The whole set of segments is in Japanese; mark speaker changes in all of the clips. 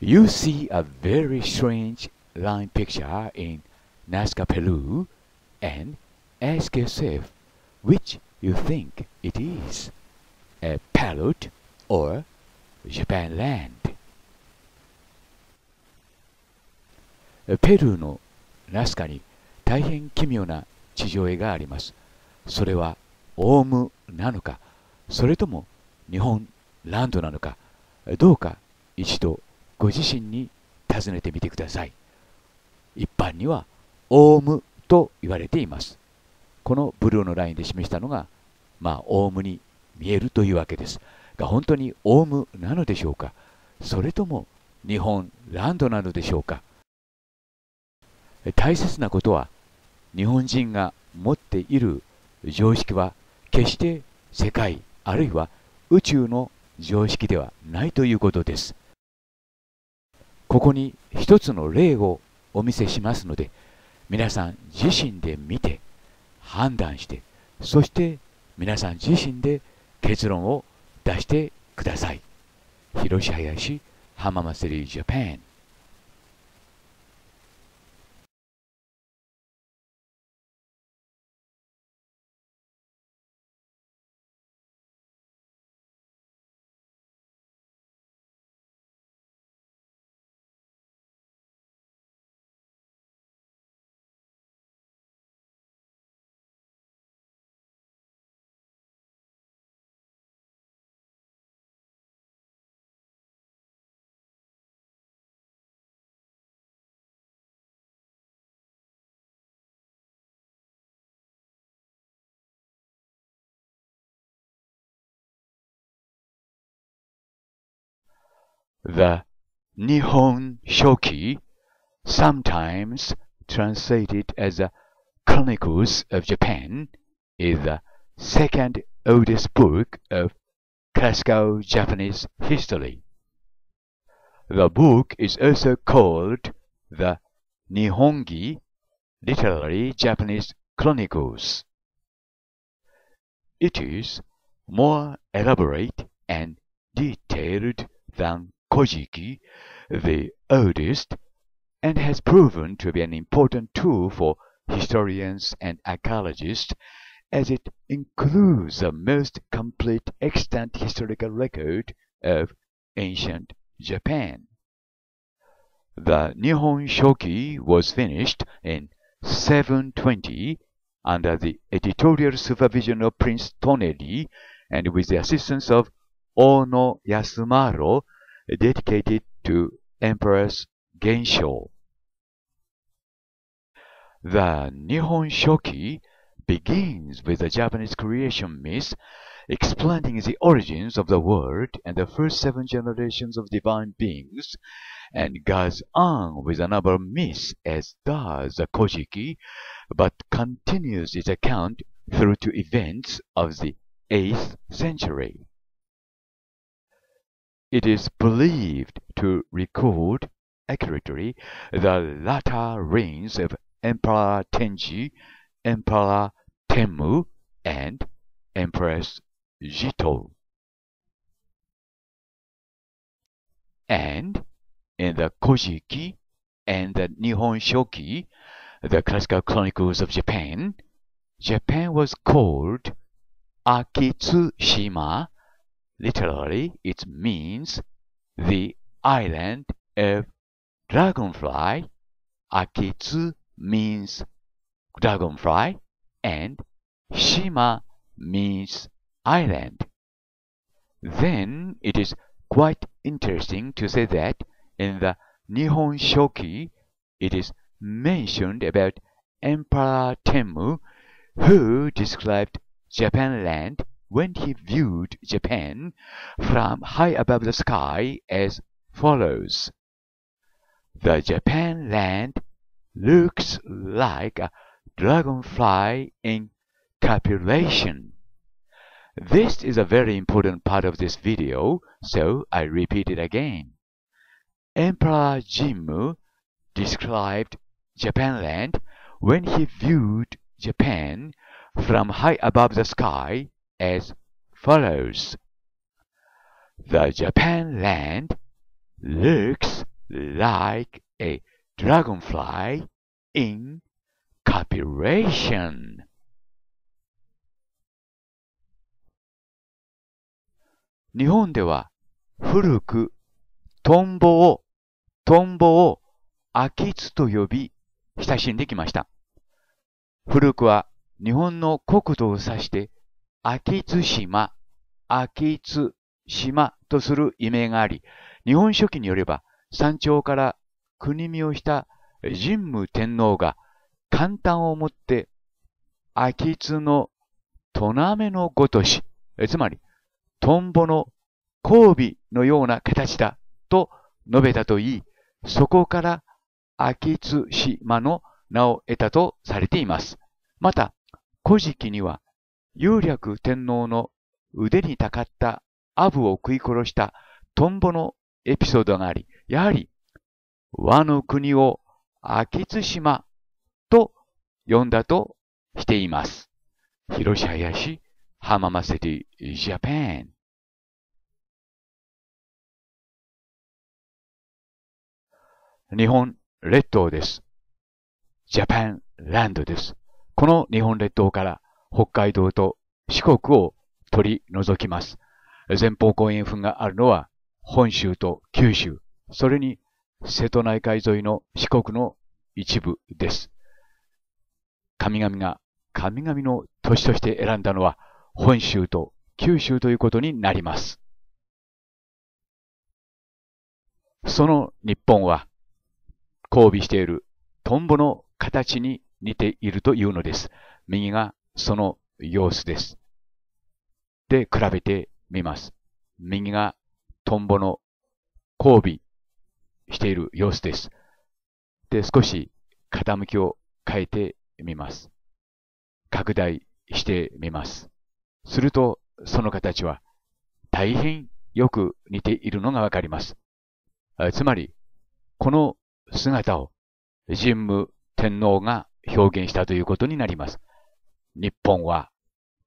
Speaker 1: You see a very strange line picture in Nazca, Peru, and ask yourself which you think it is a parrot or Japan land. ペルーのナスカに大変奇妙な地上絵があります。それはオウムなのか、それとも日本ランドなのか、どうか一度ご自身に尋ねてみてください。一般にはオウムと言われています。このブルーのラインで示したのが、まあ、オウムに見えるというわけです。が、本当にオウムなのでしょうか？それとも日本ランドなのでしょうか？大切なことは、日本人が持っている常識は決して世界あるいは宇宙の常識ではないということです。ここに一つの例をお見せしますので、皆さん自身で見て、判断して、そして皆さん自身で結論を出してください。広し林浜祭りジャパン The Nihon Shoki, sometimes translated as the Chronicles of Japan, is the second oldest book of classical Japanese history. The book is also called the Nihongi, literally Japanese Chronicles. It is more elaborate and detailed than Kojiki, the oldest, and has proven to be an important tool for historians and archaeologists as it includes the most complete extant historical record of ancient Japan. The Nihon Shoki was finished in 720 under the editorial supervision of Prince Toneri and with the assistance of Ono Yasumaro dedicated to Empress Gensho. The Nihon Shoki begins with the Japanese creation myth explaining the origins of the world and the first seven generations of divine beings, and goes on with another myth as does the Kojiki, but continues its account through to events of the 8th century. It is believed to record accurately the latter reigns of Emperor Tenji, Emperor Tenmu, and Empress Jito. And in the Kojiki and the Nihon Shoki, the classical chronicles of Japan, Japan was called Akitsushima Literally, it means the island of dragonfly. Akitsu means dragonfly and Shima means island. Then it is quite interesting to say that in the Nihon Shoki it is mentioned about Emperor Tenmu who described Japan land when he viewed Japan from high above the sky as follows. The Japan land looks like a dragonfly in copulation. This is a very important part of this video, so I repeat it again. Emperor Jimmu described Japan land when he viewed Japan from high above the sky as follows. The Japan land looks like a dragonfly in copulation. 日本では古くトンボを、トンボを秋津と呼び親しんできました。古くは日本の国土を指して秋津島、秋津島とする意名があり、日本書紀によれば山頂から国見をした神武天皇が簡単をもって秋津のトナメのごとし、つまりトンボの交尾のような形だと述べたといい、そこから秋津島の名を得たとされています。また、古事記には、有略天皇の腕にたかったアブを食い殺したトンボのエピソードがあり、やはり、和の国を秋津島と呼んだとしています。広林浜松市ジャパン日本列島です。ジャパンランドです。この日本列島から北海道と四国を取り除きます。前方後円墳があるのは本州と九州、それに瀬戸内海沿いの四国の一部です。神々が神々の都市として選んだのは本州と九州ということになります。その日本は交尾しているトンボの形に似ているというのです。右がその様子です。で、比べてみます。右がトンボの交尾している様子です。で、少し傾きを変えてみます。拡大してみます。すると、その形は大変よく似ているのがわかります。つまり、この姿を神武天皇が表現したということになります。日本は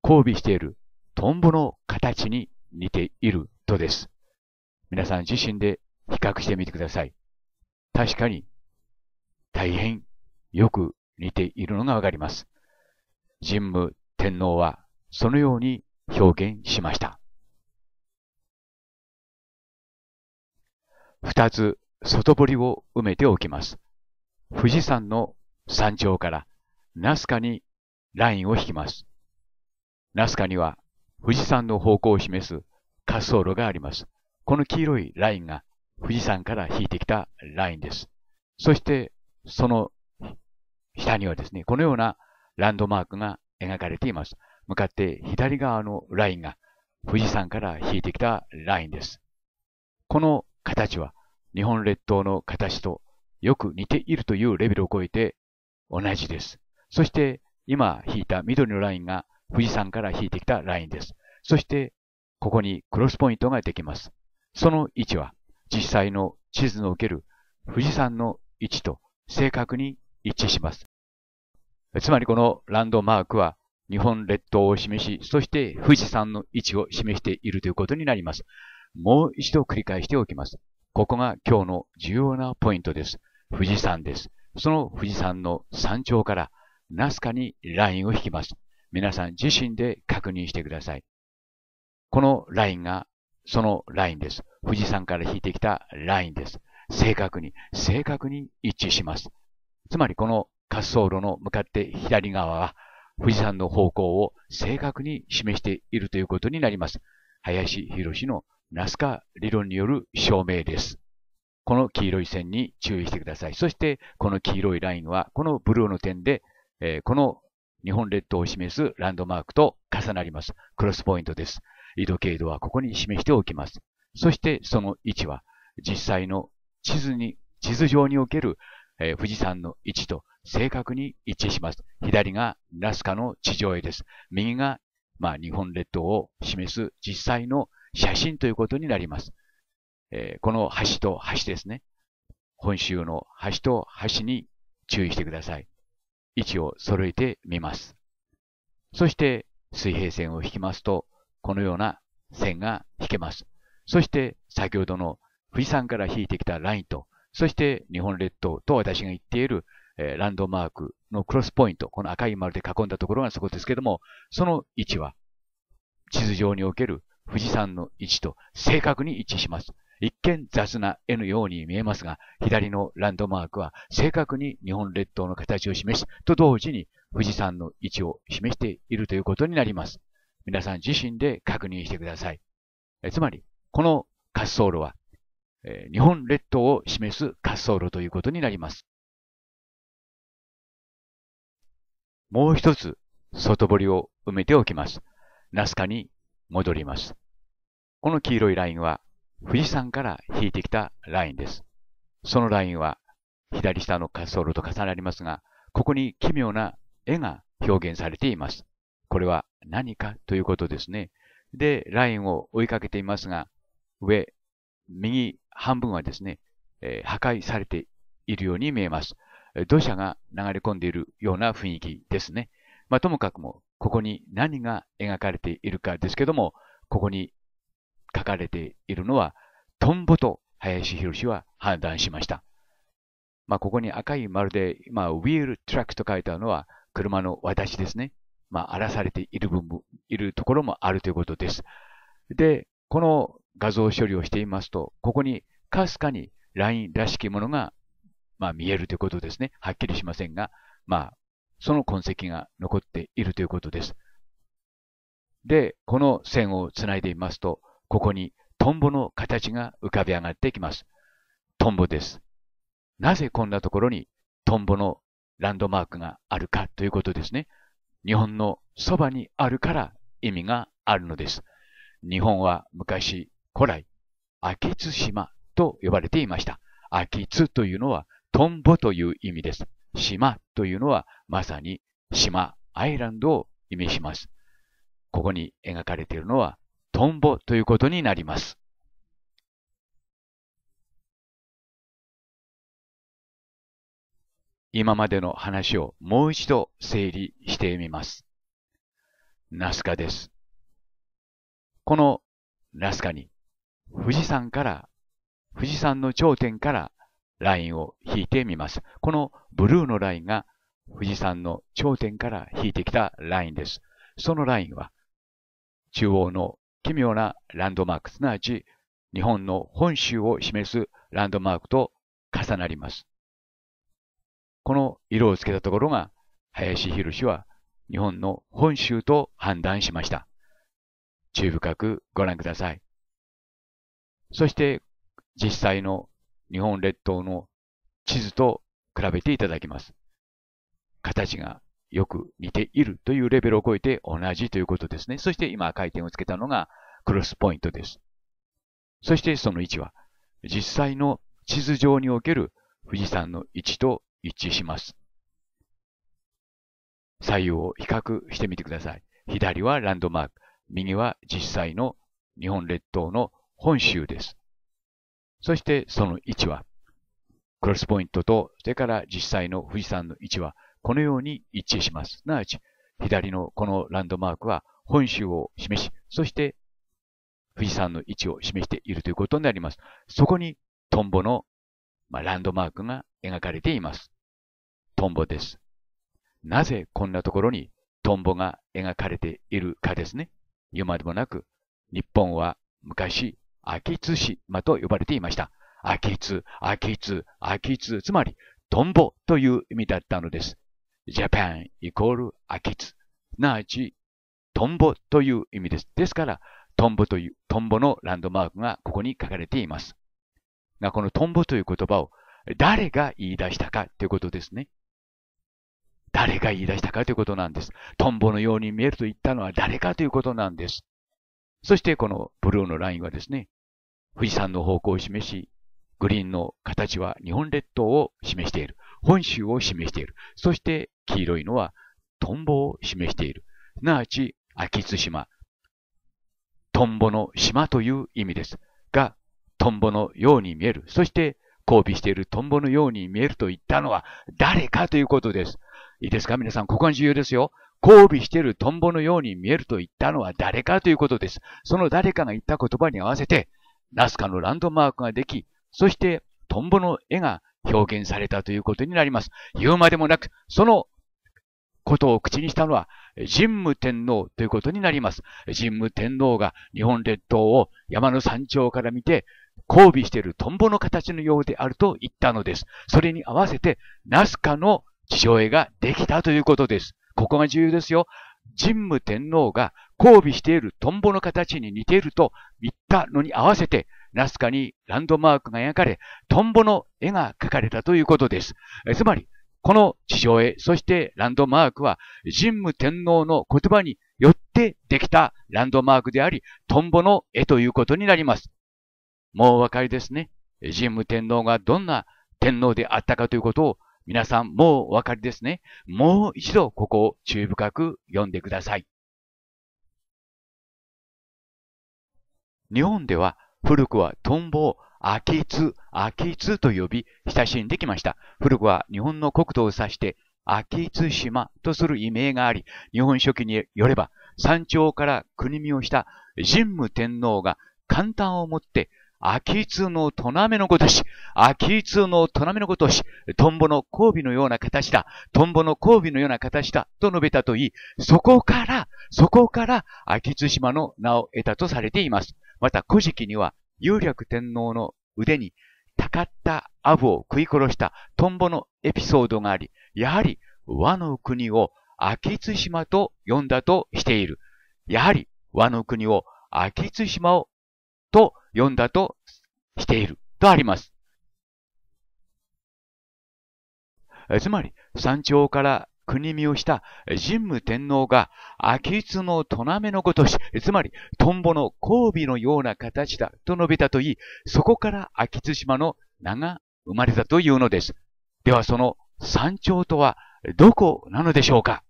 Speaker 1: 交尾しているトンボの形に似ているとです。皆さん自身で比較してみてください。確かに大変よく似ているのがわかります。神武天皇はそのように表現しました。二つ外堀を埋めておきます。富士山の山頂からナスカにラインを引きます。ナスカには富士山の方向を示す滑走路があります。この黄色いラインが富士山から引いてきたラインです。そしてその下にはですね、このようなランドマークが描かれています。向かって左側のラインが富士山から引いてきたラインです。この形は日本列島の形とよく似ているというレベルを超えて同じです。そして今引いた緑のラインが富士山から引いてきたラインです。そしてここにクロスポイントができます。その位置は実際の地図の受ける富士山の位置と正確に一致します。つまりこのランドマークは日本列島を示し、そして富士山の位置を示しているということになります。もう一度繰り返しておきます。ここが今日の重要なポイントです。富士山です。その富士山の山頂からナスカにラインを引きます。皆さん自身で確認してください。このラインがそのラインです。富士山から引いてきたラインです。正確に、正確に一致します。つまりこの滑走路の向かって左側は富士山の方向を正確に示しているということになります。林博のナスカ理論による証明です。この黄色い線に注意してください。そして、この黄色いラインは、このブルーの点で、えー、この日本列島を示すランドマークと重なります。クロスポイントです。緯度経度はここに示しておきます。そして、その位置は、実際の地図に、地図上における、えー、富士山の位置と正確に一致します。左がナスカの地上絵です。右が、まあ、日本列島を示す実際の写真ということになります。えー、この橋と橋ですね。本州の橋と橋に注意してください。位置を揃えてみます。そして水平線を引きますと、このような線が引けます。そして先ほどの富士山から引いてきたラインとそして日本列島と私が言っている、え、ランドマークのクロスポイント、この赤い丸で囲んだところがそこですけども、その位置は地図上における富士山の位置と正確に一致します。一見雑な絵のように見えますが、左のランドマークは正確に日本列島の形を示し、と同時に富士山の位置を示しているということになります。皆さん自身で確認してください。えつまり、この滑走路は、え日本列島を示す滑走路ということになります。もう一つ、外堀を埋めておきます。ナスカに戻ります。この黄色いラインは富士山から引いてきたラインです。そのラインは左下の滑走路と重なりますが、ここに奇妙な絵が表現されています。これは何かということですね。で、ラインを追いかけていますが、上、右半分はですね、えー、破壊されているように見えます。土砂が流れ込んでいるような雰囲気ですね。まあ、ともかくも、ここに何が描かれているかですけども、ここに書かれているのは、トンボと林博士は判断しました。まあ、ここに赤い丸で、まあ、ウィールトラックと書いてあるのは、車の私ですね。まあ、荒らされている部分、いるところもあるということです。で、この画像処理をしていますと、ここにかすかにラインらしきものが、まあ、見えるということですね。はっきりしませんが、まあ、その痕跡が残っているということです。で、この線をつないでいますと、ここにトンボの形が浮かび上がってきます。トンボです。なぜこんなところにトンボのランドマークがあるかということですね。日本のそばにあるから意味があるのです。日本は昔、古来、秋津島と呼ばれていました。秋津というのはトンボという意味です。島というのはまさに島、アイランドを意味します。ここに描かれているのはトンボということになります。今までの話をもう一度整理してみます。ナスカです。このナスカに富士山から、富士山の頂点からラインを引いてみます。このブルーのラインが富士山の頂点から引いてきたラインです。そのラインは中央の奇妙なランドマーク、すなわち日本の本州を示すランドマークと重なります。この色をつけたところが、林博は日本の本州と判断しました。注意深くご覧ください。そして、実際の日本列島の地図と比べていただきます。形がよく似ているというレベルを超えて同じということですね。そして今回転をつけたのがクロスポイントです。そしてその位置は実際の地図上における富士山の位置と一致します。左右を比較してみてください。左はランドマーク、右は実際の日本列島の本州です。そしてその位置は、クロスポイントと、それから実際の富士山の位置は、このように一致します。すなわち、左のこのランドマークは本州を示し、そして富士山の位置を示しているということになります。そこにトンボの、まあ、ランドマークが描かれています。トンボです。なぜこんなところにトンボが描かれているかですね。言うまでもなく、日本は昔、秋津島と呼ばれていました。秋津、秋津、秋津、つまり、トンボという意味だったのです。Japan イコール秋津。すなわち、トンボという意味です。ですから、トンボという、トンボのランドマークがここに書かれています。が、このトンボという言葉を誰が言い出したかということですね。誰が言い出したかということなんです。トンボのように見えると言ったのは誰かということなんです。そしてこのブルーのラインはですね、富士山の方向を示し、グリーンの形は日本列島を示している。本州を示している。そして黄色いのはトンボを示している。すなわち、秋津島。トンボの島という意味です。が、トンボのように見える。そして、交尾しているトンボのように見えると言ったのは誰かということです。いいですか？皆さん、ここが重要ですよ。交尾しているトンボのように見えると言ったのは誰かということです。その誰かが言った言葉に合わせて、ナスカのランドマークができ、そしてトンボの絵が表現されたということになります。言うまでもなく、そのことを口にしたのは、神武天皇ということになります。神武天皇が日本列島を山の山頂から見て、交尾しているトンボの形のようであると言ったのです。それに合わせて、ナスカの地上絵ができたということです。ここが重要ですよ。神武天皇が交尾しているトンボの形に似ていると言ったのに合わせて、ナスカにランドマークが描かれ、トンボの絵が描かれたということです。つまり、この地上絵、そしてランドマークは、神武天皇の言葉によってできたランドマークであり、トンボの絵ということになります。もうお分かりですね。神武天皇がどんな天皇であったかということを皆さんもうお分かりですね。もう一度ここを注意深く読んでください。日本では古くはトンボを秋津、秋津と呼び親しんできました。古くは日本の国土を指して秋津島とする意味があり、日本書紀によれば山頂から国見をした神武天皇が簡単をもって秋津のトナメのごとし、秋津のトナメのごとし、トンボの交尾のような形だ、トンボの交尾のような形だ、と述べたと言い、そこから、そこから秋津島の名を得たとされています。また、古事記には、有略天皇の腕に、たかったアブを食い殺したトンボのエピソードがあり、やはり和の国を秋津島と呼んだとしている。やはり和の国を秋津島をと呼んだとしているとあります。つまり、山頂から国見をした神武天皇が秋津のトナメのごとし、つまりトンボの交尾のような形だと述べたといい、そこから秋津島の名が生まれたというのです。ではその山頂とはどこなのでしょうか？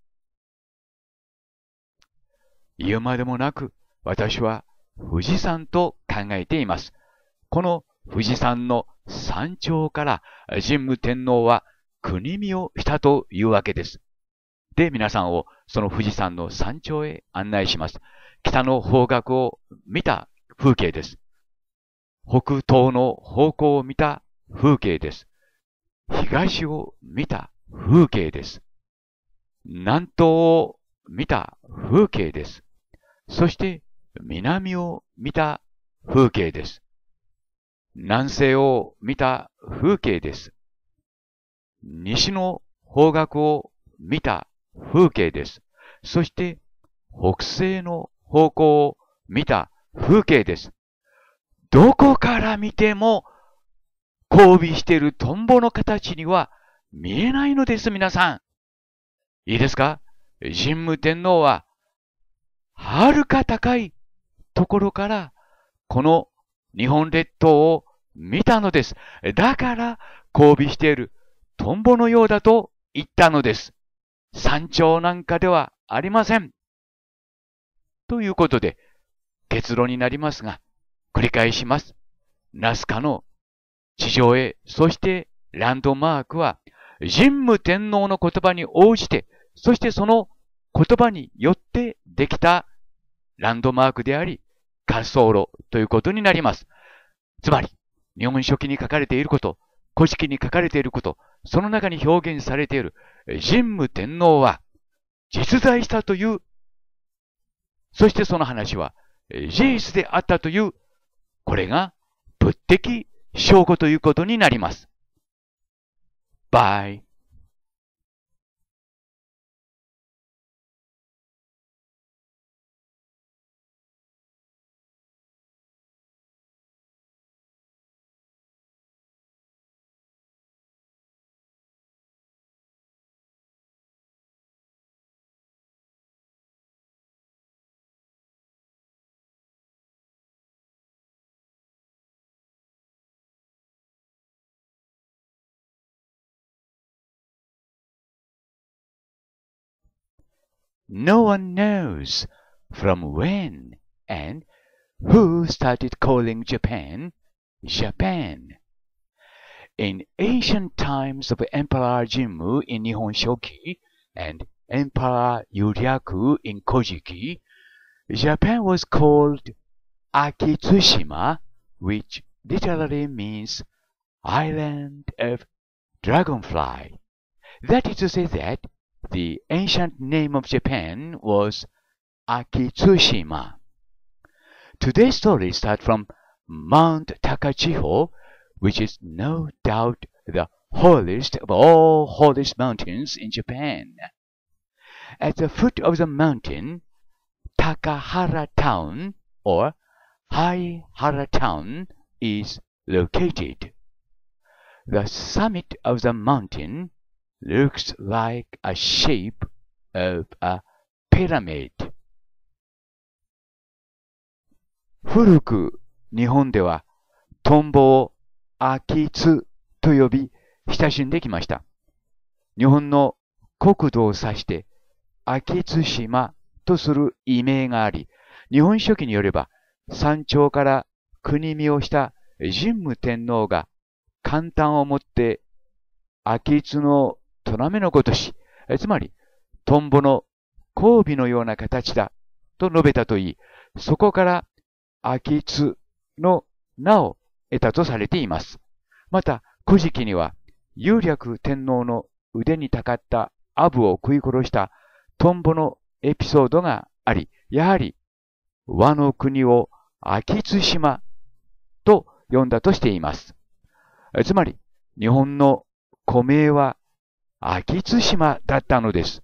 Speaker 1: 言うまでもなく、私は富士山と考えています。この富士山の山頂から神武天皇は国見をしたというわけです。で、皆さんをその富士山の山頂へ案内します。北の方角を見た風景です。北東の方向を見た風景です。東を見た風景です。南東を見た風景です。そして南を見た風景です。南西を見た風景です。西の方角を見た風景です。そして北西の方向を見た風景です。どこから見ても交尾しているトンボの形には見えないのです、皆さん。いいですか？神武天皇は、はるか高いところから、この日本列島を見たのです。だから、交尾しているトンボのようだと言ったのです。山頂なんかではありません。ということで、結論になりますが、繰り返します。ナスカの地上絵、そしてランドマークは、神武天皇の言葉に応じて、そしてその言葉によってできたランドマークであり、滑走路ということになります。つまり、日本書紀に書かれていること、古式に書かれていること、その中に表現されている神武天皇は実在したという、そしてその話は事実であったという、これが物的証拠ということになります。By No one knows from when and who started calling Japan Japan. In ancient times of Emperor Jimmu in Nihon Shoki and Emperor Yuryaku in Kojiki, Japan was called Akitsushima, which literally means island of Dragonfly. That is to say that the ancient name of Japan was Akitsushima. Today's story starts from Mount Takachiho, which is no doubt the holiest of all holiest mountains in Japan. At the foot of the mountain, Takahara town or Haihara town is located. The summit of the mountain looks like a shape of a pyramid. 古く日本ではトンボを秋津と呼び親しんできました。日本の国土を指して秋津島とする異名があり、日本書紀によれば山頂から国見をした神武天皇が簡単をもって秋津の虎目のごとし、つまりトンボの交尾のような形だと述べたといい、そこから秋津の名を得たとされています。また、古事記には、有略天皇の腕にたかったアブを食い殺したトンボのエピソードがあり、やはり和の国を秋津島と呼んだとしています。つまり、日本の古名は秋津島だったのです。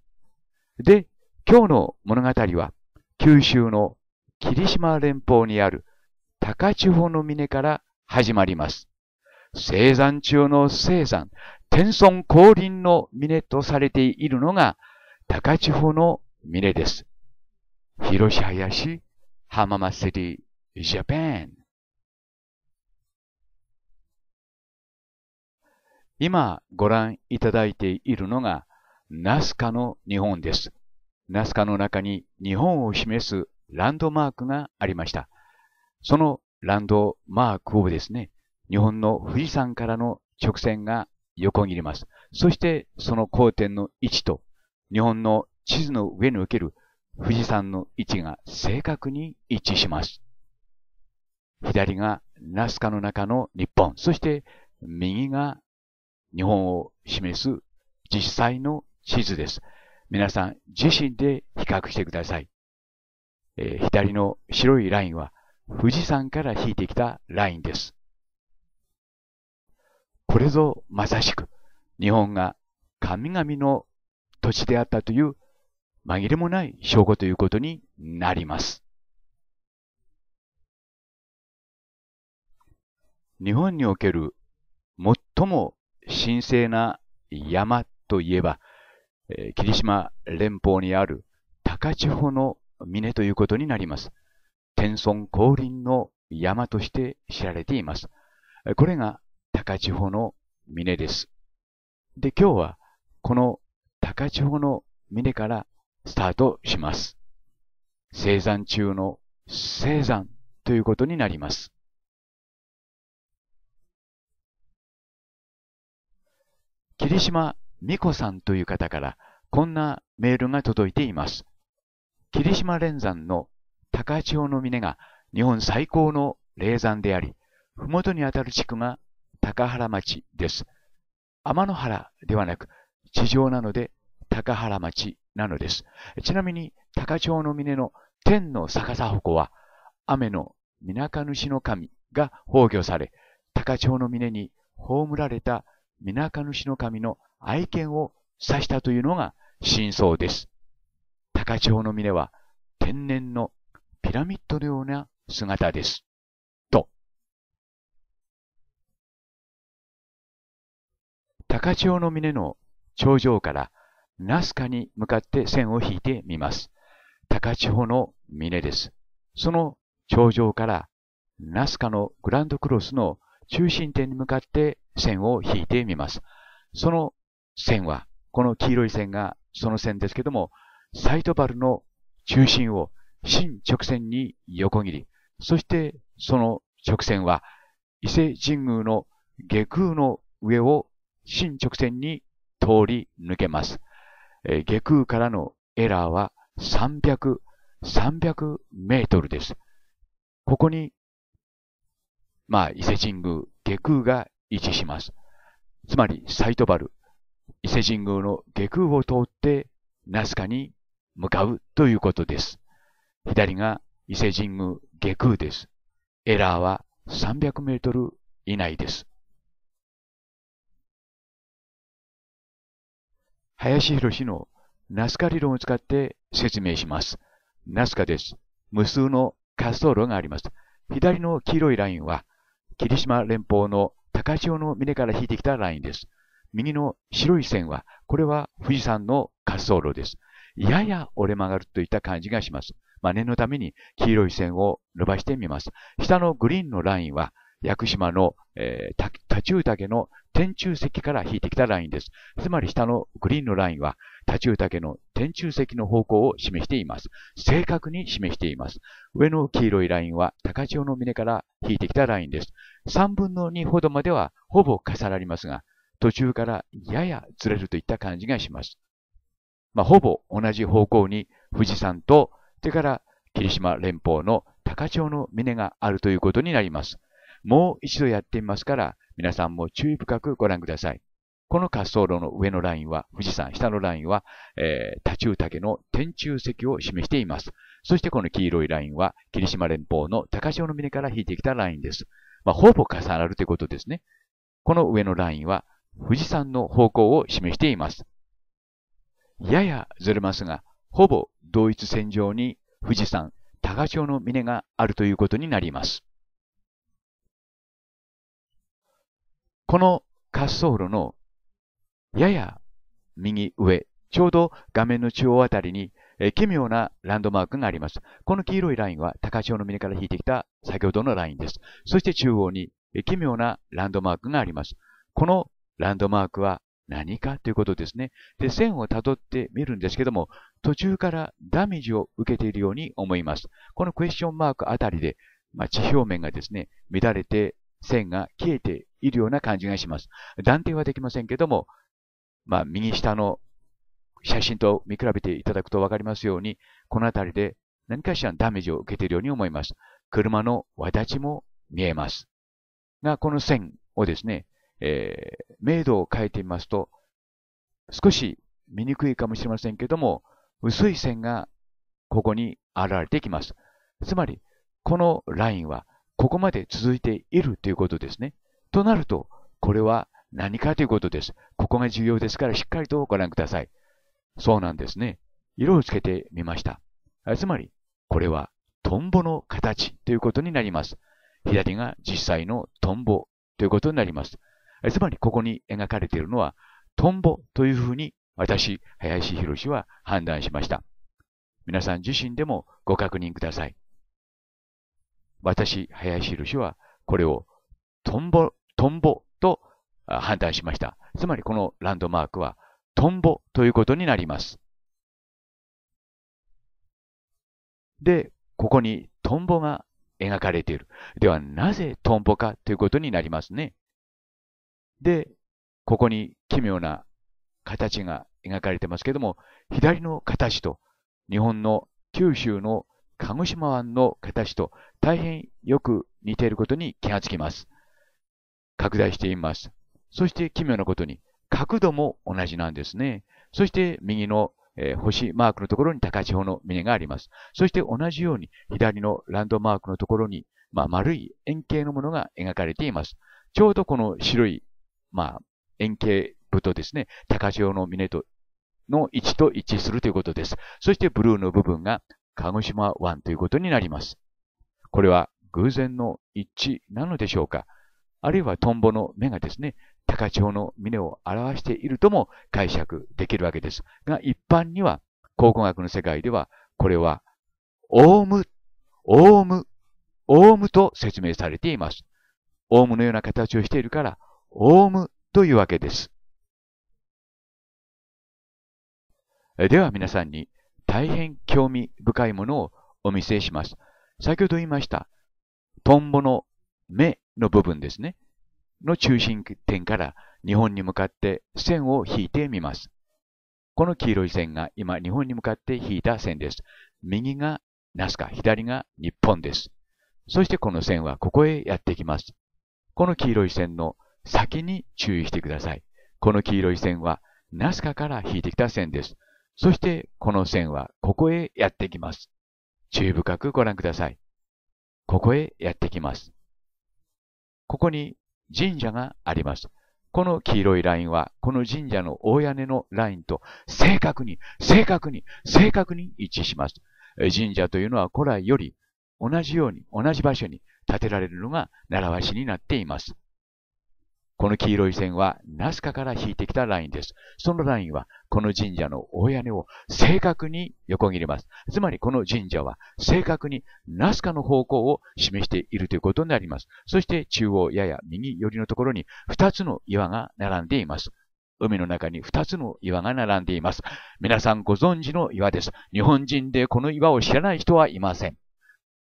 Speaker 1: で、今日の物語は、九州の霧島連邦にある高千穂の峰から始まります。生山中の生山、天孫降臨の峰とされているのが高千穂の峰です。広し林浜祭り、ジャパン。今ご覧いただいているのがナスカの日本です。ナスカの中に日本を示すランドマークがありました。そのランドマークをですね、日本の富士山からの直線が横切ります。そしてその交点の位置と日本の地図の上における富士山の位置が正確に一致します。左がナスカの中の日本、そして右が日本を示す実際の地図です。皆さん自身で比較してください。えー、左の白いラインは富士山から引いてきたラインです。これぞまさしく日本が神々の土地であったという紛れもない証拠ということになります。日本における最も神聖な山といえば、え、霧島連邦にある高千穂の峰ということになります。天孫降臨の山として知られています。これが高千穂の峰です。で、今日はこの高千穂の峰からスタートします。生山中の生山ということになります。霧島美子さんという方からこんなメールが届いています。霧島連山の高千穂の峰が日本最高の霊山であり、ふもとにあたる地区が高原町です。天の原ではなく、地上なので高原町なのです。ちなみに、高千穂の峰の天の逆さ鉾は、雨の水上主の神が崩御され、高千穂の峰に葬られた水上主の神の愛犬を指したというのが真相です。高千穂の峰は天然のピラミッドのような姿です。と。高千穂の峰の頂上からナスカに向かって線を引いてみます。高千穂の峰です。その頂上からナスカのグランドクロスの中心点に向かって線を引いてみます。その線は、この黄色い線がその線ですけども、サイトバルの中心を真直線に横切り、そしてその直線は伊勢神宮の下空の上を真直線に通り抜けます。え下空からのエラーは300、300メートルです。ここに、まあ、伊勢神宮、下空が位置します。つまり、サイトバル、伊勢神宮の下空を通ってナスカに向かうということです。左が伊勢神宮下空です。エラーは300メートル以内です。林博士のナスカ理論を使って説明します。ナスカです。無数の滑走路があります。左の黄色いラインは、霧島連邦の高潮の峰から引いてきたラインです。右の白い線は、これは富士山の滑走路です。やや折れ曲がるといった感じがします。まあ、念のために黄色い線を伸ばしてみます。下のグリーンのラインは、屋久島の、えー、タチウタケの天柱石から引いてきたラインです。つまり下のグリーンのラインは、タチウタケの天柱石の方向を示しています。正確に示しています。上の黄色いラインは、高千代の峰から引いてきたラインです。3分の2ほどまではほぼ重なりますが、途中からややずれるといった感じがします。まあ、ほぼ同じ方向に富士山と、それから霧島連邦の高千代の峰があるということになります。もう一度やってみますから、皆さんも注意深くご覧ください。この滑走路の上のラインは富士山、下のラインは、えー、多中の天柱石を示しています。そしてこの黄色いラインは霧島連邦の高潮の峰から引いてきたラインです。まあ、ほぼ重なるということですね。この上のラインは富士山の方向を示しています。ややずれますが、ほぼ同一線上に富士山、高潮の峰があるということになります。この滑走路のやや右上、ちょうど画面の中央あたりに、え奇妙なランドマークがあります。この黄色いラインは高潮の峰から引いてきた先ほどのラインです。そして中央に、え奇妙なランドマークがあります。このランドマークは何かということですね。で、線をたどってみるんですけども、途中からダメージを受けているように思います。このクエスチョンマークあたりで、まあ、地表面がですね、乱れて線が消えているような感じがします。断定はできませんけども、まあ、右下の写真と見比べていただくとわかりますように、この辺りで何かしらダメージを受けているように思います。車の輪立ちも見えます。が、この線をですね、えー、明度を変えてみますと、少し見にくいかもしれませんけども、薄い線がここに現れてきます。つまり、このラインはここまで続いているということですね。となると、これは何かということです。ここが重要ですからしっかりとご覧ください。そうなんですね。色をつけてみました。つまり、これはトンボの形ということになります。左が実際のトンボということになります。つまり、ここに描かれているのは、トンボというふうに私、林博は判断しました。皆さん自身でもご確認ください。私、林博はこれをトンボ、トンボと判断しました。つまりこのランドマークはトンボということになります。で、ここにトンボが描かれている。ではなぜトンボかということになりますね。で、ここに奇妙な形が描かれてますけども、左の形と日本の九州の鹿児島湾の形と大変よく似ていることに気がつきます。拡大してみます。そして奇妙なことに角度も同じなんですね。そして右の、えー、星マークのところに高千穂の峰があります。そして同じように左のランドマークのところに、まあ、丸い円形のものが描かれています。ちょうどこの白い、まあ、円形部とですね、高千穂の峰との位置と一致するということです。そしてブルーの部分が鹿児島湾ということになります。これは偶然の一致なのでしょうか？あるいはトンボの目がですね、高千穂の峰を表しているとも解釈できるわけです。が、一般には、考古学の世界では、これは、オウム、オウム、オウムと説明されています。オウムのような形をしているから、オウムというわけです。では皆さんに大変興味深いものをお見せします。先ほど言いました、トンボの目の部分ですね。の中心点から日本に向かって線を引いてみます。この黄色い線が今日本に向かって引いた線です。右がナスカ、左が日本です。そしてこの線はここへやってきます。この黄色い線の先に注意してください。この黄色い線はナスカから引いてきた線です。そしてこの線はここへやってきます。注意深くご覧ください。ここへやってきます。ここに神社があります。この黄色いラインは、この神社の大屋根のラインと正確に、正確に、正確に一致します。神社というのは古来より同じように、同じ場所に建てられるのが習わしになっています。この黄色い線はナスカから引いてきたラインです。そのラインはこの神社の大屋根を正確に横切ります。つまりこの神社は正確にナスカの方向を示しているということになります。そして中央やや右寄りのところに2つの岩が並んでいます。海の中に2つの岩が並んでいます。皆さんご存知の岩です。日本人でこの岩を知らない人はいません。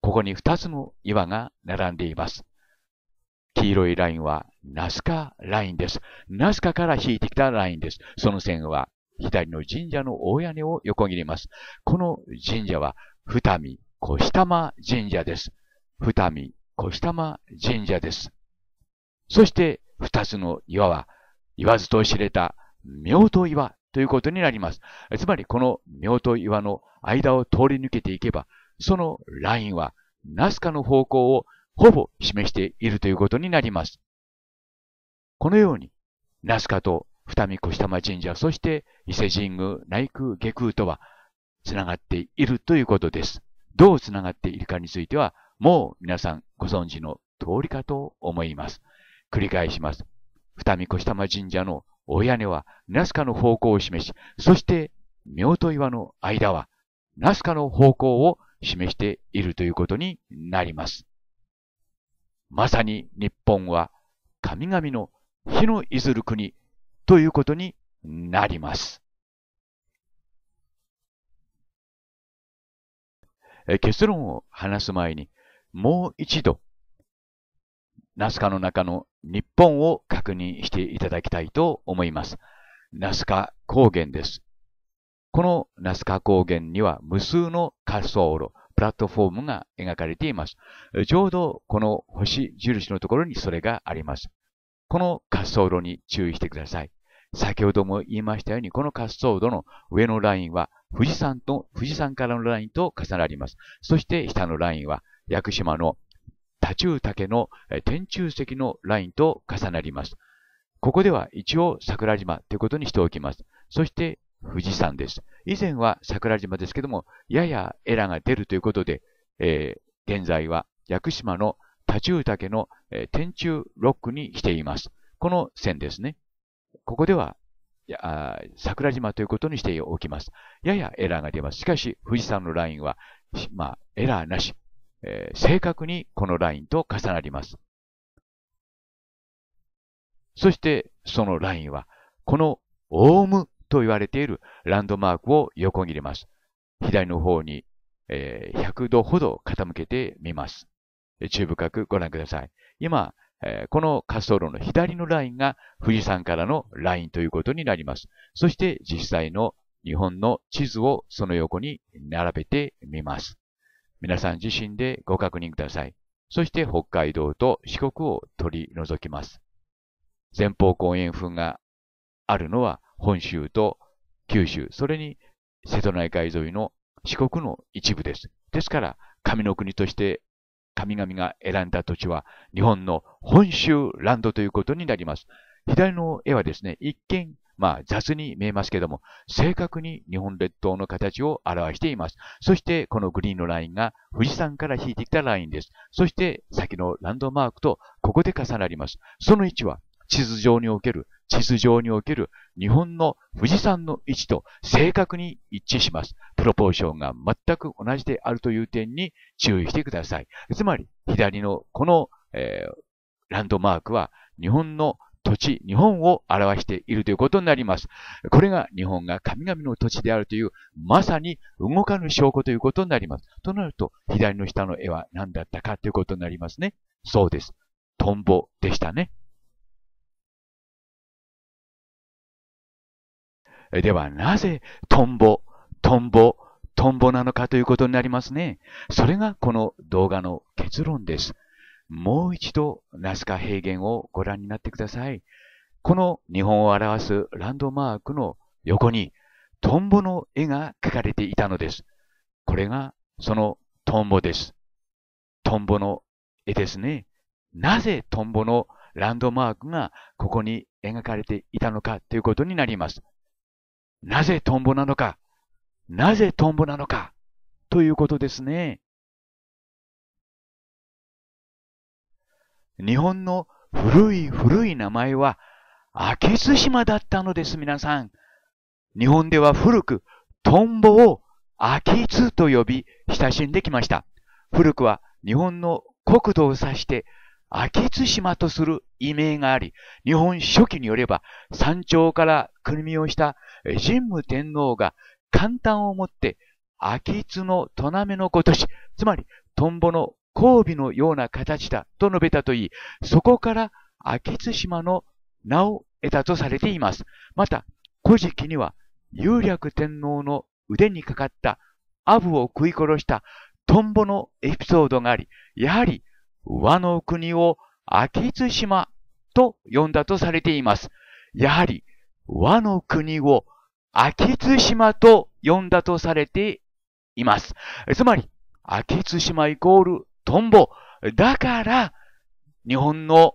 Speaker 1: ここに2つの岩が並んでいます。黄色いラインはナスカラインです。ナスカから引いてきたラインです。その線は左の神社の大屋根を横切ります。この神社は二見小下間神社です。二見小下間神社です。そして二つの岩は言わずと知れた妙と岩ということになります。つまりこの妙と岩の間を通り抜けていけば、そのラインはナスカの方向をほぼ示しているということになります。このように、ナスカと二見越玉神社、そして伊勢神宮、内宮、下宮とは繋がっているということです。どう繋がっているかについては、もう皆さんご存知の通りかと思います。繰り返します。二見越玉神社のお屋根はナスカの方向を示し、そして妙と岩の間はナスカの方向を示しているということになります。まさに日本は神々の火のいずる国ということになります。結論を話す前に、もう一度、ナスカの中の日本を確認していただきたいと思います。ナスカ高原です。このナスカ高原には無数の滑走路、プラットフォームが描かれています。ちょうどこの星印のところにそれがあります。この滑走路に注意してください。先ほども言いましたように、この滑走路の上のラインは富士山と、富士山からのラインと重なります。そして下のラインは屋久島の多中岳の天中石のラインと重なります。ここでは一応桜島ということにしておきます。そして富士山です。以前は桜島ですけども、ややエラが出るということで、えー、現在は屋久島の多中岳の、えー、天中ロックにしています。この線ですね。ここでは、桜島ということにしておきます。ややエラーが出ます。しかし、富士山のラインは、まあ、エラーなし、えー、正確にこのラインと重なります。そして、そのラインは、このオウムと言われているランドマークを横切ります。左の方に、えー、100度ほど傾けてみます。注意深くご覧ください。今、えー、この滑走路の左のラインが富士山からのラインということになります。そして実際の日本の地図をその横に並べてみます。皆さん自身でご確認ください。そして北海道と四国を取り除きます。前方後円墳があるのは本州と九州、それに瀬戸内海沿いの四国の一部です。ですから、神の国として神々が選んだ土地は日本の本州ランドということになります。左の絵はですね、一見、まあ雑に見えますけども、正確に日本列島の形を表しています。そしてこのグリーンのラインが富士山から引いてきたラインです。そして先のランドマークとここで重なります。その位置は地図上における、地図上における日本の富士山の位置と正確に一致します。プロポーションが全く同じであるという点に注意してください。つまり、左のこの、えー、ランドマークは日本の土地、日本を表しているということになります。これが日本が神々の土地であるという、まさに動かぬ証拠ということになります。となると、左の下の絵は何だったかということになりますね。そうです。トンボでしたね。ではなぜトンボ、トンボ、トンボなのかということになりますね。それがこの動画の結論です。もう一度ナスカ平原をご覧になってください。この日本を表すランドマークの横にトンボの絵が描かれていたのです。これがそのトンボです。トンボの絵ですね。なぜトンボのランドマークがここに描かれていたのかということになります。なぜトンボなのかなぜトンボなのかということですね。日本の古い古い名前は、明津島だったのです、皆さん。日本では古く、トンボを秋津と呼び、親しんできました。古くは日本の国土を指して、秋津島とする異名があり、日本書紀によれば、山頂から国見をした神武天皇が簡単をもって、秋津のトナメのごとし、つまり、トンボの交尾のような形だと述べたといい、そこから秋津島の名を得たとされています。また、古事記には、有略天皇の腕にかかったアブを食い殺したトンボのエピソードがあり、やはり和の国を秋津島と呼んだとされています。やはり和の国を秋津島と呼んだとされています。つまり、秋津島イコールトンボ。だから、日本の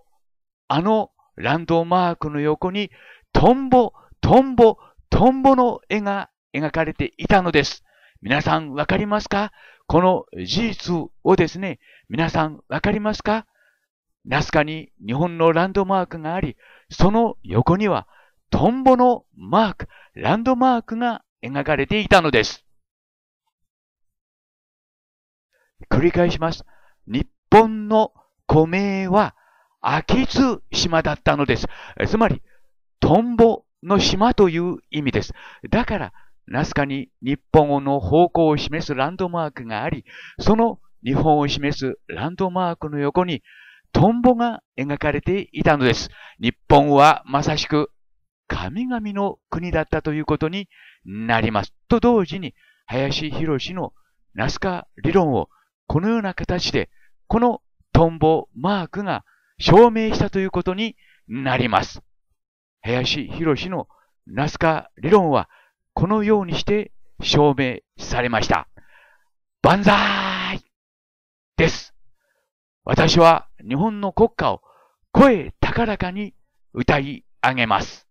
Speaker 1: あのランドマークの横に、トンボ、トンボ、トンボの絵が描かれていたのです。皆さんわかりますか？この事実をですね、皆さんわかりますか？ナスカに日本のランドマークがあり、その横にはトンボのマーク、ランドマークが描かれていたのです。繰り返します。日本の古名は秋津島だったのです。つまり、トンボの島という意味です。だから、ナスカに日本語の方向を示すランドマークがあり、その日本を示すランドマークの横にトンボが描かれていたのです。日本はまさしく神々の国だったということになります。と同時に、林博士のナスカ理論をこのような形で、このトンボマークが証明したということになります。林博士のナスカ理論はこのようにして証明されました。万歳です。私は日本の国歌を声高らかに歌い上げます。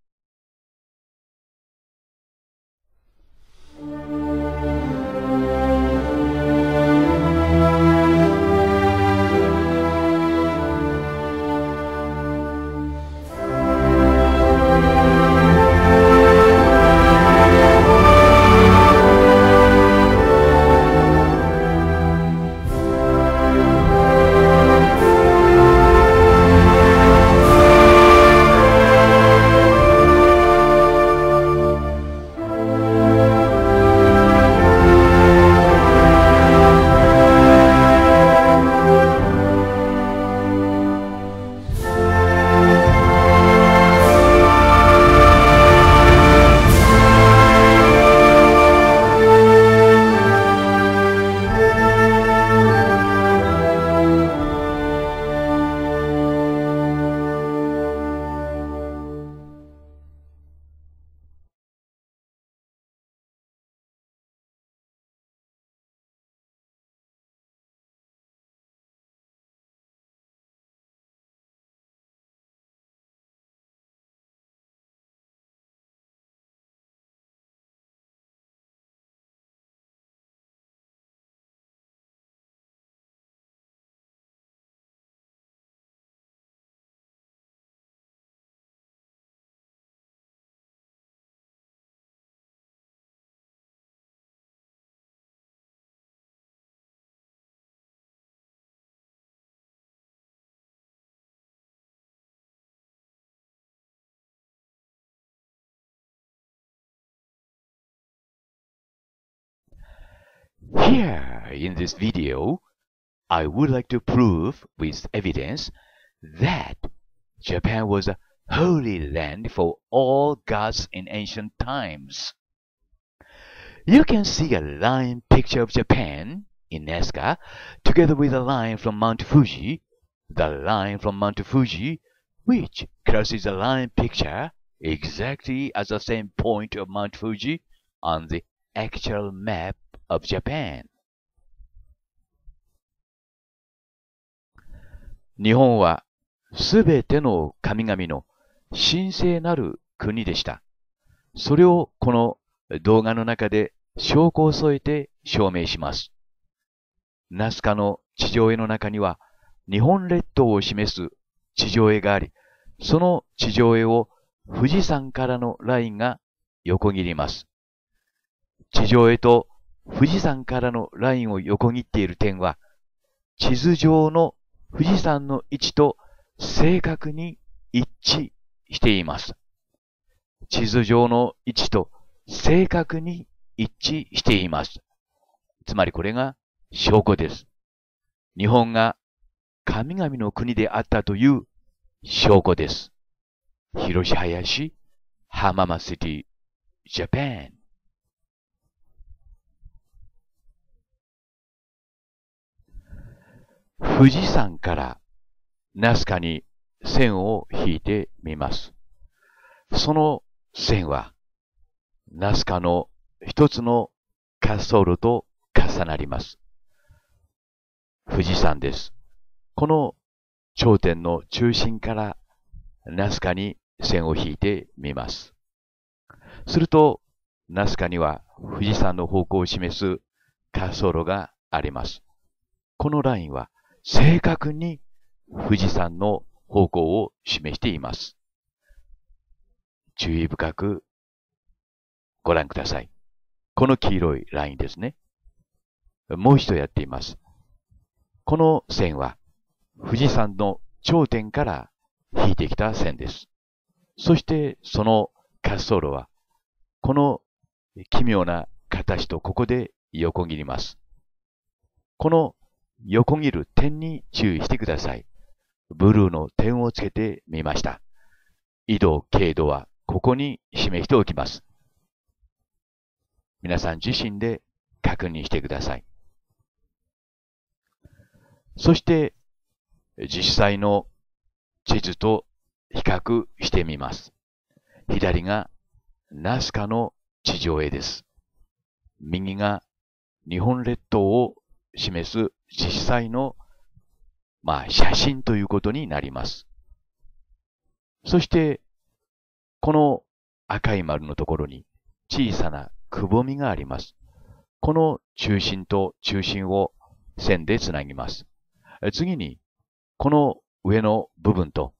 Speaker 1: Here in this video, I would like to prove with evidence that Japan was a holy land for all gods in ancient times. You can see a line picture of Japan in Nazca together with a line from Mount Fuji the line from Mount Fuji, which crosses the line picture exactly at the same point of Mount Fuji on the actual map of Japan. 日本はすべての神々の神聖なる国でした。それをこの動画の中で証拠を添えて証明します。ナスカの地上絵の中には日本列島を示す地上絵があり、その地上絵を富士山からのラインが横切ります。地上絵と富士山からのラインを横切っている点は、地図上の富士山の位置と正確に一致しています。地図上の位置と正確に一致しています。つまりこれが証拠です。日本が神々の国であったという証拠です。広し林、浜松ティ、ジャパン。富士山からナスカに線を引いてみます。その線は、ナスカの一つの滑走路と重なります。富士山です。この頂点の中心からナスカに線を引いてみます。すると、ナスカには富士山の方向を示す滑走路があります。このラインは正確に富士山の方向を示しています。注意深くご覧ください。この黄色いラインですね。もう一度やっています。この線は富士山の頂点から引いてきた線です。そしてその滑走路はこの奇妙な形とここで横切ります。この横切る点に注意してください。ブルーの点をつけてみました。緯度、経度はここに示しておきます。皆さん自身で確認してください。そして、実際の地図と比較してみます。左がナスカの地上絵です。右が日本列島を示す実際の、まあ、写真ということになります。そして、この赤い丸のところに小さなくぼみがあります。この中心と中心を線でつなぎます。次に、この上の部分と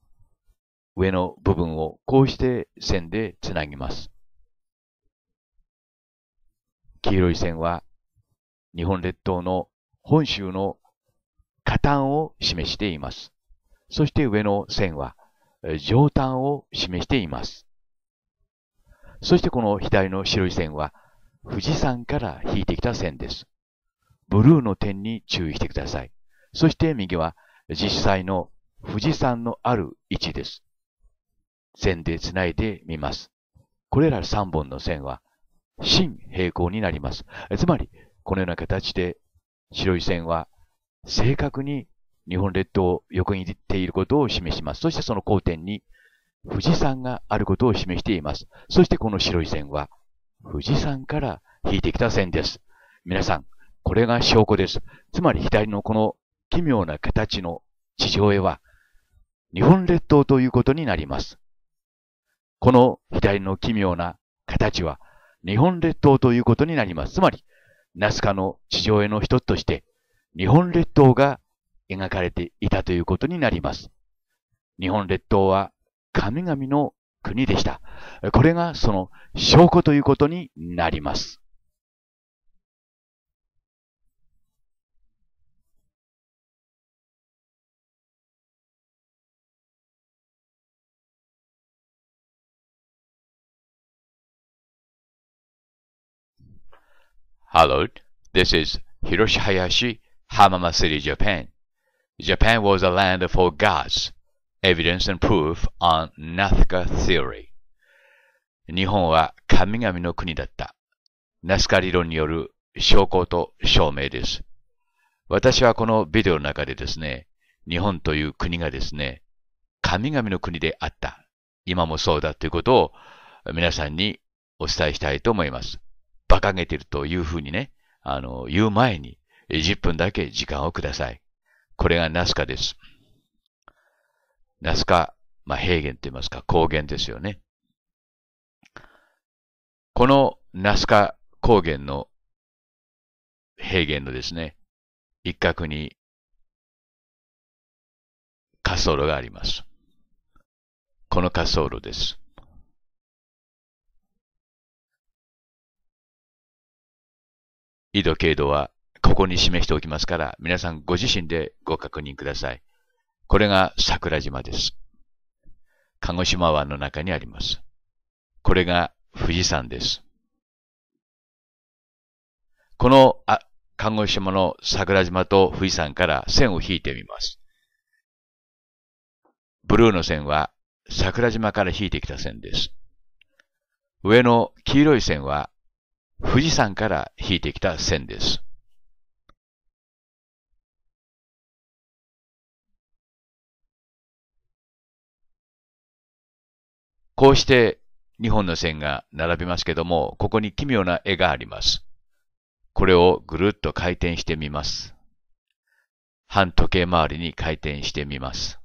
Speaker 1: 上の部分をこうして線でつなぎます。黄色い線は日本列島の本州の下端を示しています。そして上の線は上端を示しています。そしてこの左の白い線は富士山から引いてきた線です。ブルーの点に注意してください。そして右は実際の富士山のある位置です。線でつないでみます。これら3本の線は真平行になります。つまり、このような形で白い線は正確に日本列島を横にっていることを示します。そしてその交点に富士山があることを示しています。そしてこの白い線は富士山から引いてきた線です。皆さん、これが証拠です。つまり左のこの奇妙な形の地上絵は日本列島ということになります。この左の奇妙な形は日本列島ということになります。つまり、ナスカの地上絵の一つとして、日本列島が描かれていたということになります。日本列島は神々の国でした。これがその証拠ということになります。Hello, this is Hiroshi Hayashi, Hamama City, Japan. Japan was a land for gods. Evidence and proof on Nazca theory. 日本は神々の国だった。ナスカ理論による証拠と証明です。私はこのビデオの中でですね、日本という国がですね、神々の国であった。今もそうだということを皆さんにお伝えしたいと思います。馬鹿げてるというふうにね、あの、言う前に10分だけ時間をください。これがナスカです。ナスカ、まあ、平原と言いますか、高原ですよね。このナスカ高原の平原のですね、一角に滑走路があります。この滑走路です。緯度経度はここに示しておきますから、皆さんご自身でご確認ください。これが桜島です。鹿児島湾の中にあります。これが富士山です。このあ鹿児島の桜島と富士山から線を引いてみます。ブルーの線は桜島から引いてきた線です。上の黄色い線は富士山から引いてきた線です。こうして2本の線が並びますけども、ここに奇妙な絵があります。これをぐるっと回転してみます。半時計回りに回転してみます。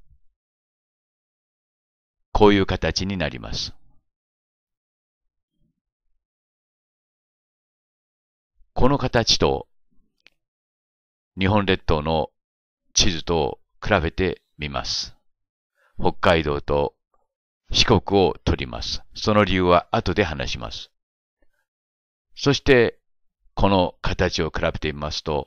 Speaker 1: こういう形になります。この形と日本列島の地図と比べてみます。北海道と四国を取ります。その理由は後で話します。そして、この形を比べてみますと、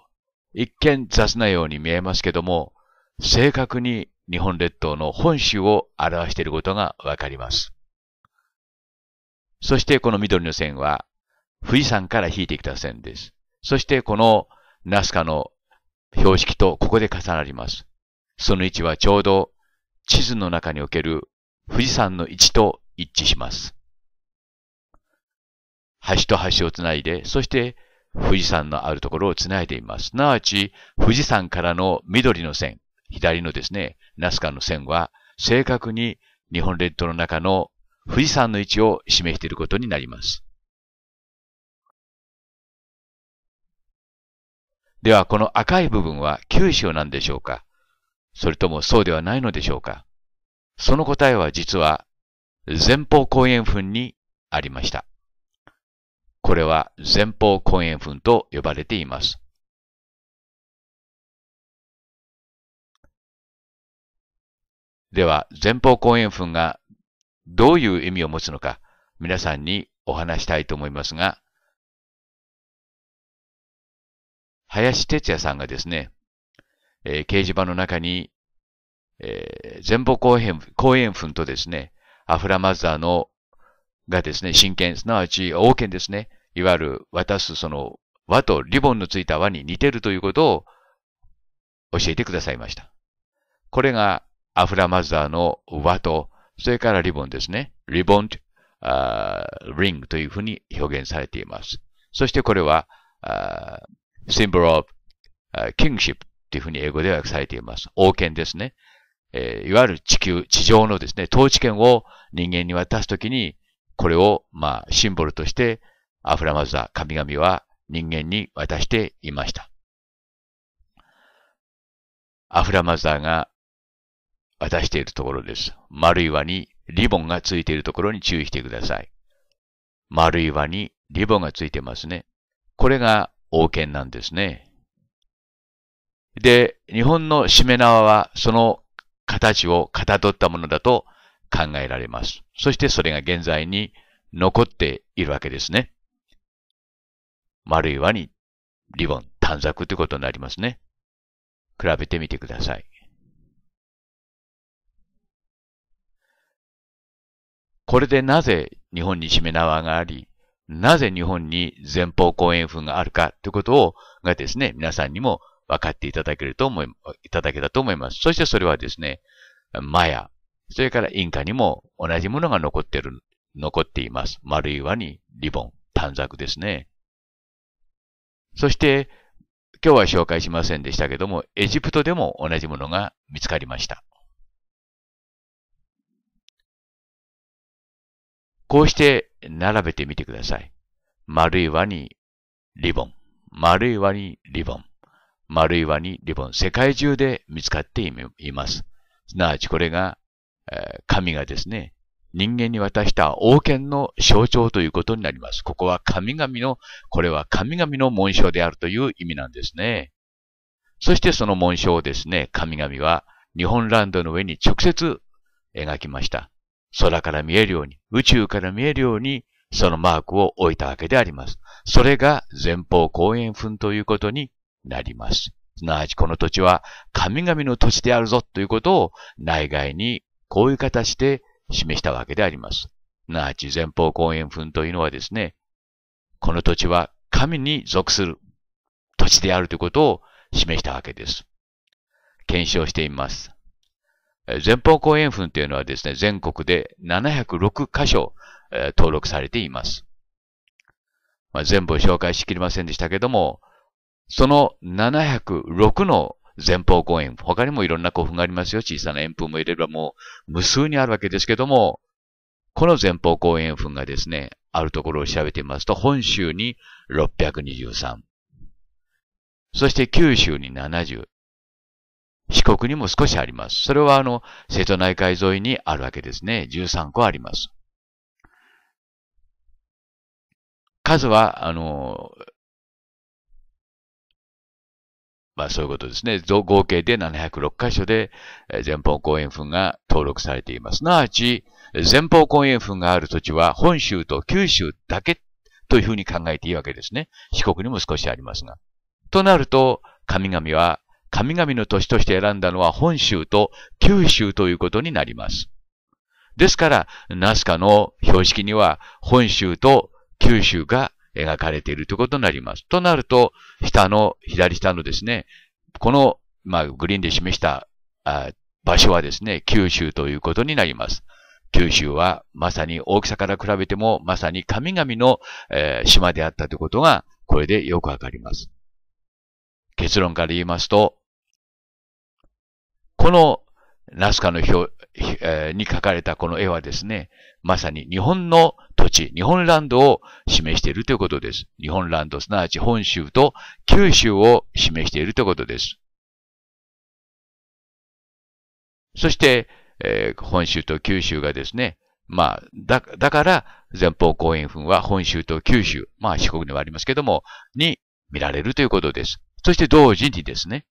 Speaker 1: 一見雑なように見えますけども、正確に日本列島の本州を表していることがわかります。そしてこの緑の線は富士山から引いてきた線です。そしてこのナスカの標識とここで重なります。その位置はちょうど地図の中における富士山の位置と一致します。橋と橋をつないで、そして富士山のあるところをつないでいます。すなわち、富士山からの緑の線、左のですね、ナスカの線は、正確に日本列島の中の富士山の位置を示していることになります。では、この赤い部分は九州なんでしょうか？それともそうではないのでしょうか？その答えは実は前方後円墳にありました。これは前方後円墳と呼ばれています。では、前方後円墳がどういう意味を持つのか、皆さんにお話したいと思いますが、林哲也さんがですね、えー、掲示板の中に、えー、前方後円後円墳とですね、アフラマザーのがですね、真剣、すなわち王権ですね、いわゆる渡すその輪とリボンのついた輪に似てるということを教えてくださいました。これがアフラマザーの輪と、それからリボンですね。リボン、リングというふうに表現されています。そしてこれは、symbol of kingship というふうに英語で訳されています。王権ですね。えー、いわゆる地球、地上のですね、統治権を人間に渡すときに、これを、まあ、シンボルとして、アフラマザー、神々は人間に渡していました。アフラマザーが渡しているところです。丸い輪にリボンがついているところに注意してください。丸い輪にリボンがついてますね。これが王権なんですね。で、日本のしめ縄はその形をかたどったものだと考えられます。そしてそれが現在に残っているわけですね。丸い輪にリボン、短冊ということになりますね。比べてみてください。これでなぜ日本にしめ縄があり、なぜ日本に前方後円墳があるかということを、がですね、皆さんにも分かっていただけると思い、いただけたと思います。そしてそれはですね、マヤ、それからインカにも同じものが残ってる、残っています。丸い輪にリボン、短冊ですね。そして、今日は紹介しませんでしたけども、エジプトでも同じものが見つかりました。こうして並べてみてください。丸い輪にリボン。丸い輪にリボン。丸い輪にリボン。世界中で見つかっています。すなわちこれが、神がですね、人間に渡した王権の象徴ということになります。ここは神々の、これは神々の紋章であるという意味なんですね。そしてその紋章をですね、神々は日本ランドの上に直接描きました。空から見えるように、宇宙から見えるように、そのマークを置いたわけであります。それが前方後円墳ということになります。すなわちこの土地は神々の土地であるぞということを内外にこういう形で示したわけであります。すなわち前方後円墳というのはですね、この土地は神に属する土地であるということを示したわけです。検証しています。前方後円墳というのはですね、全国で706箇所、え登録されています。まあ、全部紹介しきりませんでしたけども、その706の前方後円、他にもいろんな古墳がありますよ。小さな円墳も入れればもう無数にあるわけですけども、この前方後円墳がですね、あるところを調べてみますと、本州に623、そして九州に70、四国にも少しあります。それはあの、瀬戸内海沿いにあるわけですね。13個あります。数は、あの、まあそういうことですね。合計で706箇所で前方後円墳が登録されています。すなわち、前方後円墳がある土地は本州と九州だけというふうに考えていいわけですね。四国にも少しありますが。となると、神々は神々の都市として選んだのは本州と九州ということになります。ですから、ナスカの標識には本州と九州が描かれているということになります。となると、下の、左下のですね、この、まあ、グリーンで示したあ場所はですね、九州ということになります。九州はまさに大きさから比べてもまさに神々の、えー、島であったということがこれでよくわかります。結論から言いますと、このナスカの表、えー、に書かれたこの絵はですね、まさに日本の土地、日本ランドを示しているということです。日本ランド、すなわち本州と九州を示しているということです。そして、えー、本州と九州がですね、まあ、だ、だから、前方後円墳は本州と九州、まあ四国にはありますけども、に見られるということです。そして同時にですね、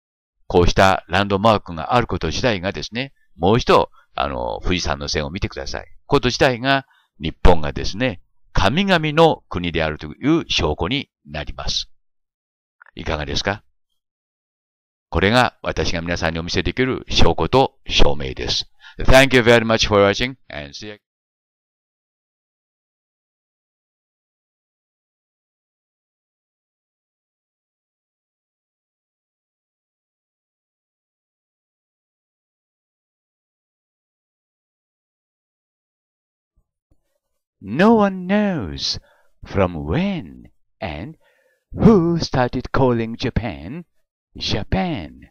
Speaker 1: こうしたランドマークがあること自体がですね、もう一度、あの、富士山の線を見てください。こと自体が、日本がですね、神々の国であるという証拠になります。いかがですか？これが私が皆さんにお見せできる証拠と証明です。Thank you very much for watching and see you No one knows from when and who started calling Japan Japan.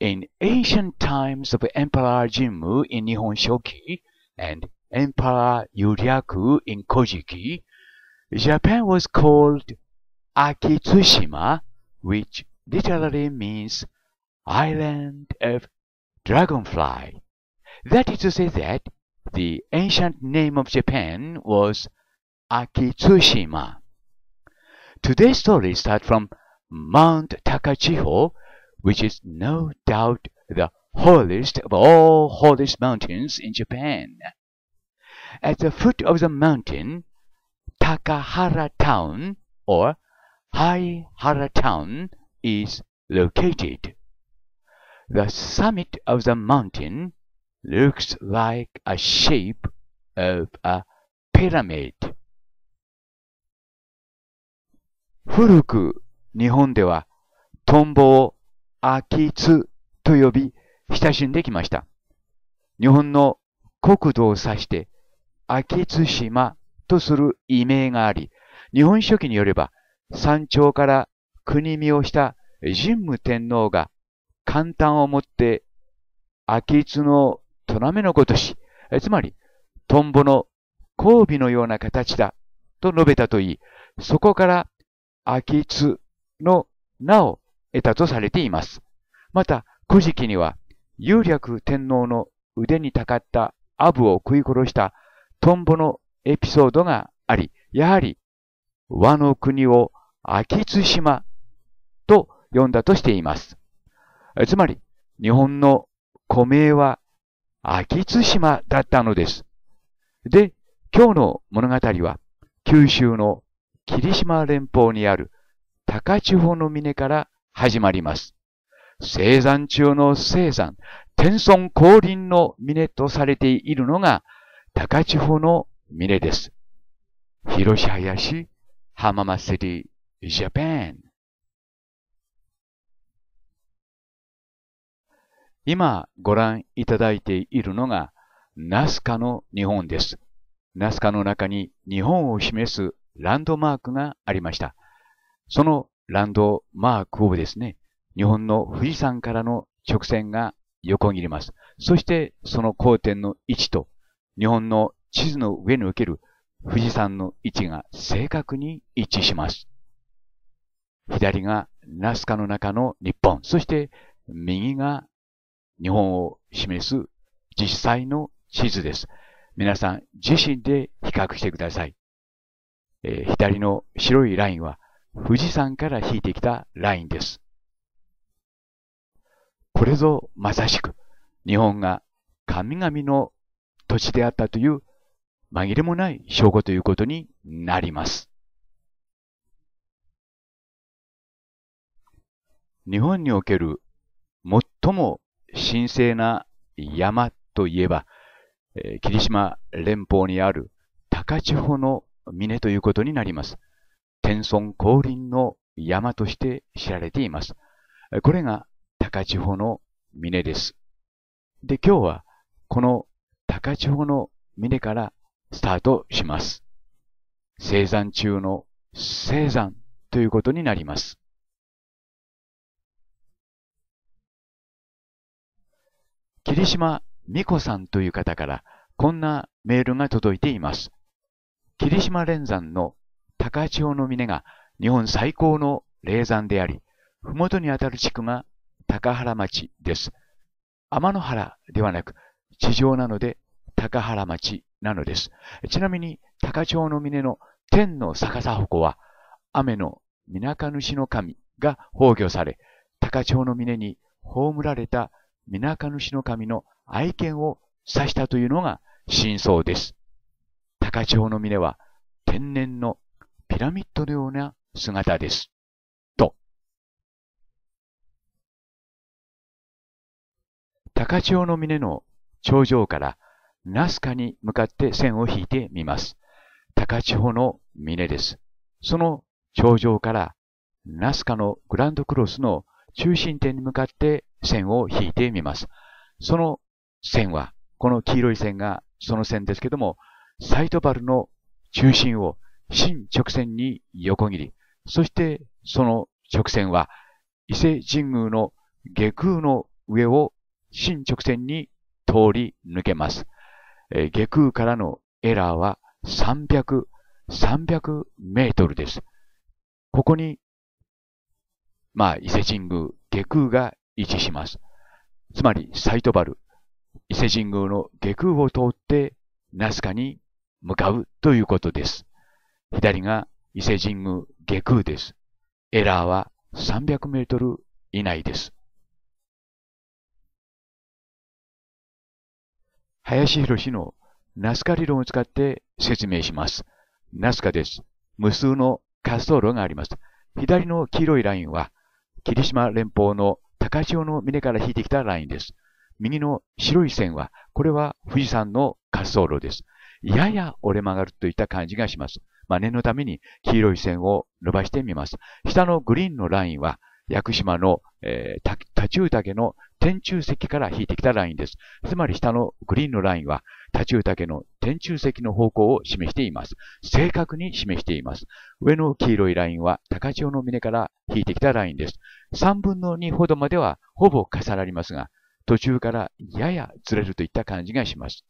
Speaker 1: In ancient times of Emperor Jimmu in Nihon Shoki and Emperor Yuryaku in Kojiki, Japan was called Akitsushima, which literally means island of dragonfly. That is to say that the ancient name of Japan was Akitsushima. Today's story starts from Mount Takachiho, which is no doubt the holiest of all holiest mountains in Japan. At the foot of the mountain, Takahara Town or Haihara Town is located. The summit of the mountain looks like a shape of a pyramid. 古く日本ではトンボを秋津と呼び親しんできました。日本の国土を指して秋津島とする異名があり、日本書紀によれば山頂から国見をした神武天皇が簡単をもって秋津の虎目のごとし、つまり、トンボの交尾のような形だと述べたといい、そこから秋津の名を得たとされています。また、古事記には、有略天皇の腕にたかったアブを食い殺したトンボのエピソードがあり、やはり和の国を秋津島と呼んだとしています。つまり、日本の古名は秋津島だったのです。で、今日の物語は、九州の霧島連邦にある高千穂の峰から始まります。生山中の生山、天孫降臨の峰とされているのが高千穂の峰です。広し林浜祭りジャパン。今ご覧いただいているのがナスカの日本です。ナスカの中に日本を示すランドマークがありました。そのランドマークをですね、日本の富士山からの直線が横切ります。そしてその交点の位置と日本の地図の上における富士山の位置が正確に一致します。左がナスカの中の日本、そして右が日本を示す実際の地図です。皆さん自身で比較してください。えー、左の白いラインは富士山から引いてきたラインです。これぞまさしく日本が神々の土地であったという紛れもない証拠ということになります。日本における最も神聖な山といえば、え、霧島連邦にある高千穂の峰ということになります。天孫降臨の山として知られています。これが高千穂の峰です。で、今日はこの高千穂の峰からスタートします。生産中の生産ということになります。霧島美子さんという方からこんなメールが届いています。霧島連山の高千穂の峰が日本最高の霊山であり、ふもとにあたる地区が高原町です。天の原ではなく地上なので高原町なのです。ちなみに、高千穂の峰の天の逆さ鉾は、雨の皆か主の神が崩御され、高千穂の峰に葬られた皆か主の神の愛犬を指したというのが真相です。高千穂の峰は天然のピラミッドのような姿です。と。高千穂の峰の頂上からナスカに向かって線を引いてみます。高千穂の峰です。その頂上からナスカのグランドクロスの中心点に向かって線を引いてみます。その線は、この黄色い線がその線ですけども、サイトバルの中心を真直線に横切り、そしてその直線は伊勢神宮の下空の上を真直線に通り抜けます。えー、下空からのエラーは300、300メートルです。ここに、まあ、伊勢神宮、下空が位置します。つまり、サイトバル、伊勢神宮の下空を通って、ナスカに向かうということです。左が伊勢神宮下空です。エラーは300メートル以内です。林博士のナスカ理論を使って説明します。ナスカです。無数の滑走路があります。左の黄色いラインは、霧島連邦の高千穂の峰から引いてきたラインです。右の白い線は、これは富士山の滑走路です。やや折れ曲がるといった感じがします。まあ、念のために黄色い線を伸ばしてみます。下のグリーンのラインは、屋久島の、えー、多中岳の天中石から引いてきたラインです。つまり下のグリーンのラインは、多中岳の天中石の方向を示しています。正確に示しています。上の黄色いラインは高千穂の峰から引いてきたラインです。3分の2ほどまではほぼ重なりますが、途中からややずれるといった感じがします。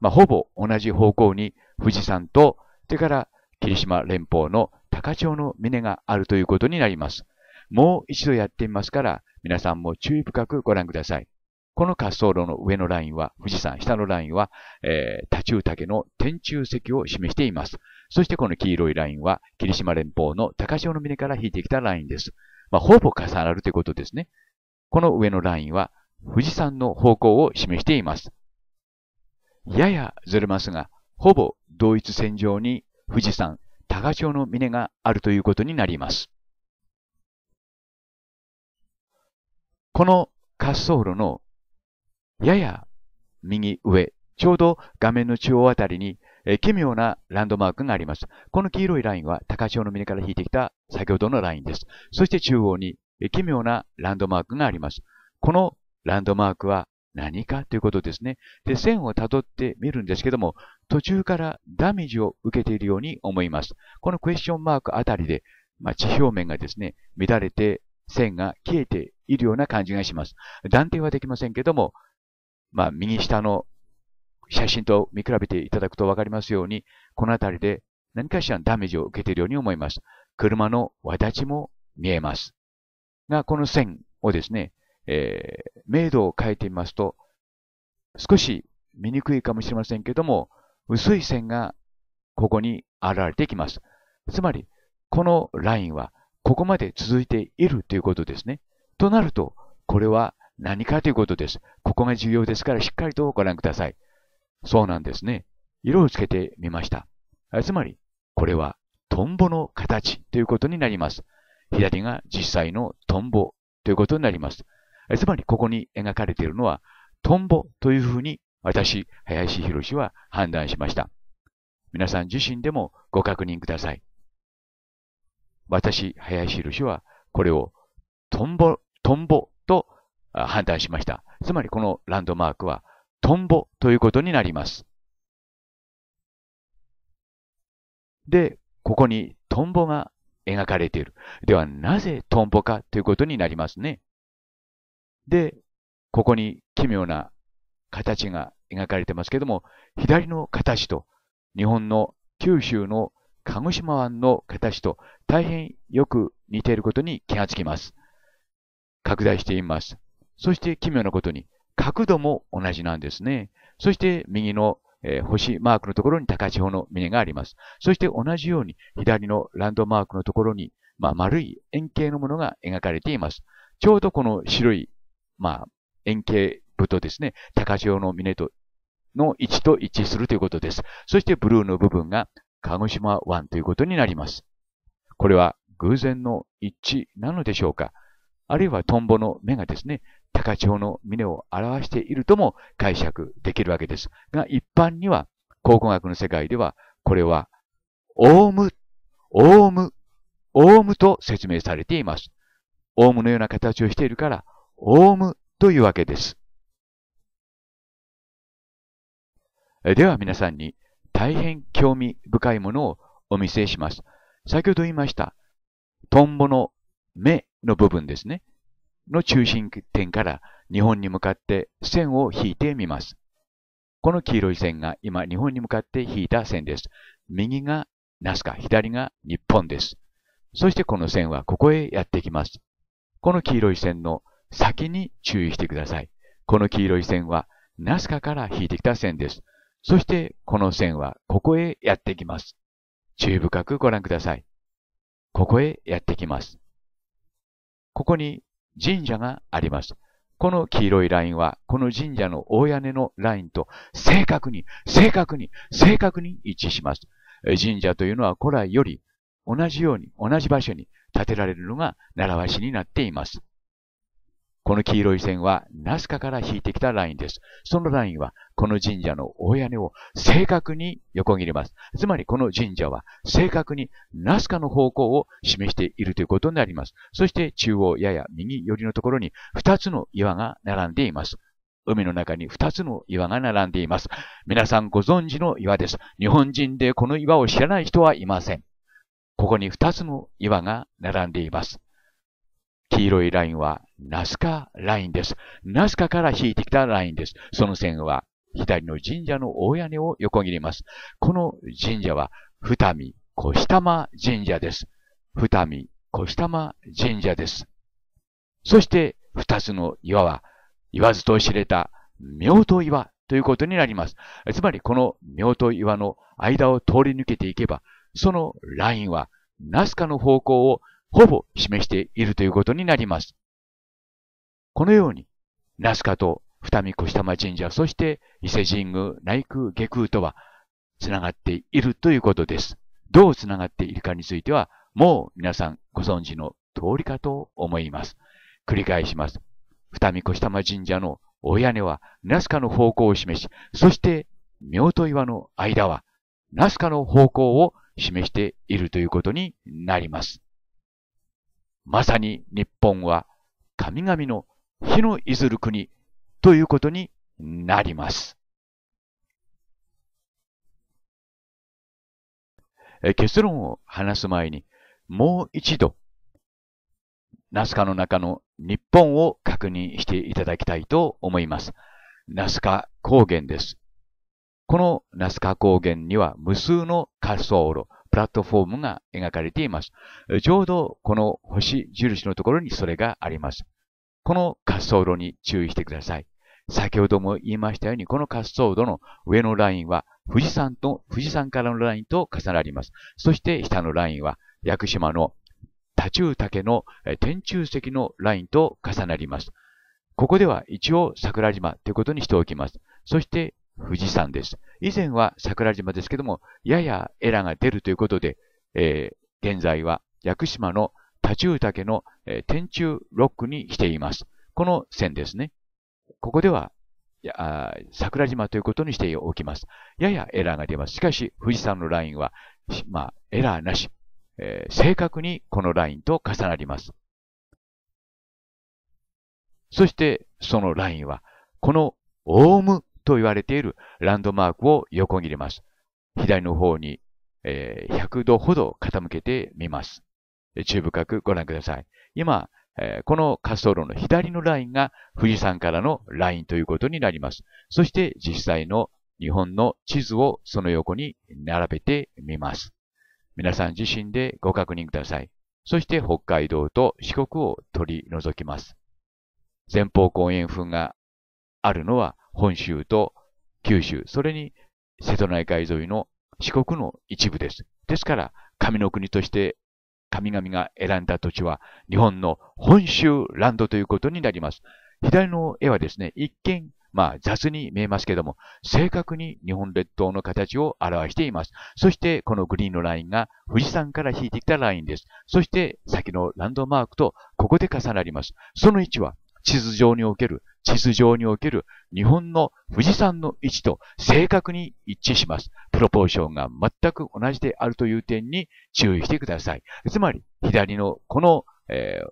Speaker 1: まあ、ほぼ同じ方向に富士山と、それから霧島連峰の高千の峰があるということになります。もう一度やってみますから、皆さんも注意深くご覧ください。この滑走路の上のラインは富士山、下のラインは、えー、多中岳の天中石を示しています。そしてこの黄色いラインは霧島連峰の高潮の峰から引いてきたラインです。まあ、ほぼ重なるということですね。この上のラインは富士山の方向を示しています。ややずれますが、ほぼ同一線上に富士山、高潮の峰があるということになります。この滑走路のやや右上、ちょうど画面の中央あたりに、え奇妙なランドマークがあります。この黄色いラインは高潮の峰から引いてきた先ほどのラインです。そして中央に、え奇妙なランドマークがあります。このランドマークは何かということですね。で、線を辿ってみるんですけども、途中からダメージを受けているように思います。このクエスチョンマークあたりで、まあ、地表面がですね、乱れて線が消えているような感じがします。断定はできませんけども、まあ、右下の写真と見比べていただくとわかりますように、この辺りで何かしらのダメージを受けているように思います。車の輪立ちも見えます。が、この線をですね、えー、明度を変えてみますと、少し見にくいかもしれませんけども、薄い線がここに現れてきます。つまり、このラインはここまで続いているということですね。となると、これは何かということです。ここが重要ですからしっかりとご覧ください。そうなんですね。色をつけてみました。つまり、これはトンボの形ということになります。左が実際のトンボということになります。つまり、ここに描かれているのはトンボというふうに私、林博士は判断しました。皆さん自身でもご確認ください。私、林博士はこれをトンボ、トンボと判断しました。つまりこのランドマークはトンボということになります。で、ここにトンボが描かれている。ではなぜトンボかということになりますね。で、ここに奇妙な形が描かれてますけども、左の形と日本の九州の鹿児島湾の形と大変よく似ていることに気がつきます。拡大してみます。そして奇妙なことに、角度も同じなんですね。そして右の、えー、星マークのところに高千穂の峰があります。そして同じように左のランドマークのところに、まあ、丸い円形のものが描かれています。ちょうどこの白い、まあ、円形部とですね、高千穂の峰との位置と一致するということです。そしてブルーの部分が鹿児島湾ということになります。これは偶然の一致なのでしょうかあるいはトンボの目がですね、高千穂の峰を表しているとも解釈できるわけです。が、一般には、考古学の世界では、これは、オウム、オウム、オウムと説明されています。オウムのような形をしているから、オウムというわけです。では皆さんに大変興味深いものをお見せします。先ほど言いました、トンボの目の部分ですね。の中心点から日本に向かって線を引いてみます。この黄色い線が今日本に向かって引いた線です。右がナスカ、左が日本です。そしてこの線はここへやってきます。この黄色い線の先に注意してください。この黄色い線はナスカから引いてきた線です。そしてこの線はここへやってきます。注意深くご覧ください。ここへやってきます。ここに神社があります。この黄色いラインは、この神社の大屋根のラインと正確に、正確に、正確に一致します。神社というのは古来より同じように、同じ場所に建てられるのが習わしになっています。この黄色い線はナスカから引いてきたラインです。そのラインはこの神社の大屋根を正確に横切ります。つまりこの神社は正確にナスカの方向を示しているということになります。そして中央やや右寄りのところに2つの岩が並んでいます。海の中に2つの岩が並んでいます。皆さんご存知の岩です。日本人でこの岩を知らない人はいません。ここに2つの岩が並んでいます。黄色いラインはナスカラインです。ナスカから引いてきたラインです。その線は左の神社の大屋根を横切ります。この神社は二見小下間神社です。二見小下間神社です。そして二つの岩は言わずと知れた妙と岩ということになります。つまりこの妙と岩の間を通り抜けていけば、そのラインはナスカの方向をほぼ示しているということになります。このように、ナスカと二見越玉神社、そして伊勢神宮、内宮、下宮とは繋がっているということです。どう繋がっているかについては、もう皆さんご存知の通りかと思います。繰り返します。二見越玉神社のお屋根はナスカの方向を示し、そして妙と岩の間はナスカの方向を示しているということになります。まさに日本は神々の火のいずる国ということになります。結論を話す前に、もう一度、ナスカの中の日本を確認していただきたいと思います。ナスカ高原です。このナスカ高原には無数の滑走路、プラットフォームが描かれています。ちょうどこの星印のところにそれがあります。この滑走路に注意してください。先ほども言いましたように、この滑走路の上のラインは富士山と、富士山からのラインと重なります。そして下のラインは屋久島の多中岳の天中石のラインと重なります。ここでは一応桜島ということにしておきます。そして富士山です。以前は桜島ですけども、ややエラが出るということで、えー、現在は屋久島の多中岳の、えー、天中ロックにしています。この線ですね。ここではや桜島ということにしておきます。ややエラーが出ます。しかし、富士山のラインは、まあ、エラーなし、えー、正確にこのラインと重なります。そして、そのラインは、このオウムと言われているランドマークを横切ります。左の方に、えー、100度ほど傾けてみます。注意深くご覧ください。今、えー、この滑走路の左のラインが富士山からのラインということになります。そして実際の日本の地図をその横に並べてみます。皆さん自身でご確認ください。そして北海道と四国を取り除きます。前方後円墳があるのは本州と九州、それに瀬戸内海沿いの四国の一部です。ですから、神の国として神々が選んだ土地は日本の本州ランドということになります。左の絵はですね、一見まあ雑に見えますけども、正確に日本列島の形を表しています。そしてこのグリーンのラインが富士山から引いてきたラインです。そして先のランドマークとここで重なります。その位置は地図上における、地図上における日本の富士山の位置と正確に一致します。プロポーションが全く同じであるという点に注意してください。つまり、左のこの、えー、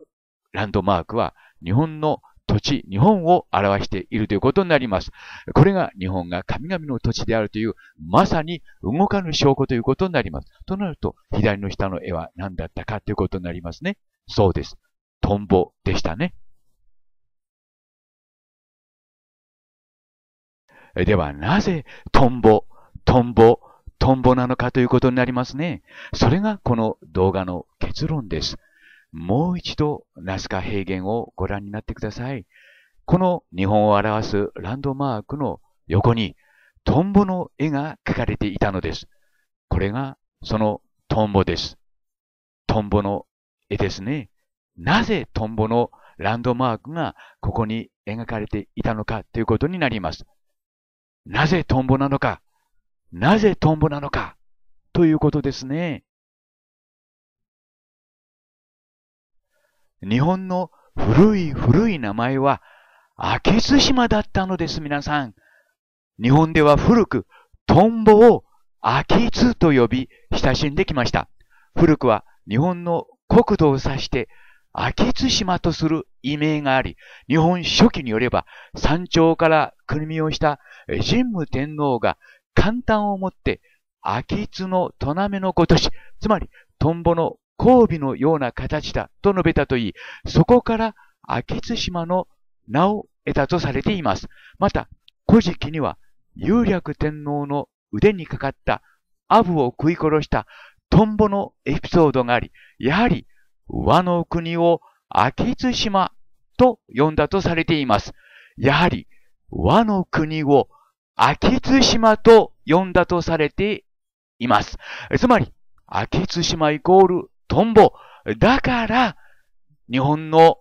Speaker 1: ランドマークは日本の土地、日本を表しているということになります。これが日本が神々の土地であるという、まさに動かぬ証拠ということになります。となると、左の下の絵は何だったかということになりますね。そうです。トンボでしたね。では、なぜトンボ、トンボ、トンボなのかということになりますね。それがこの動画の結論です。もう一度、ナスカ平原をご覧になってください。この日本を表すランドマークの横に、トンボの絵が描かれていたのです。これが、そのトンボです。トンボの絵ですね。なぜトンボのランドマークがここに描かれていたのかということになります。なぜトンボなのかなぜトンボなのかということですね。日本の古い古い名前は、秋津島だったのです、皆さん。日本では古く、トンボを秋津と呼び、親しんできました。古くは日本の国土を指して、秋津島とする異名があり、日本書紀によれば山頂から国見をした神武天皇が簡単をもって秋津のトナメのごとし、つまりトンボの交尾のような形だと述べたといい、そこから秋津島の名を得たとされています。また、古事記には、有略天皇の腕にかかったアブを食い殺したトンボのエピソードがあり、やはり和の国を秋津島と呼んだとされています。やはり和の国を秋津島と呼んだとされています。つまり、秋津島イコールトンボ。だから、日本の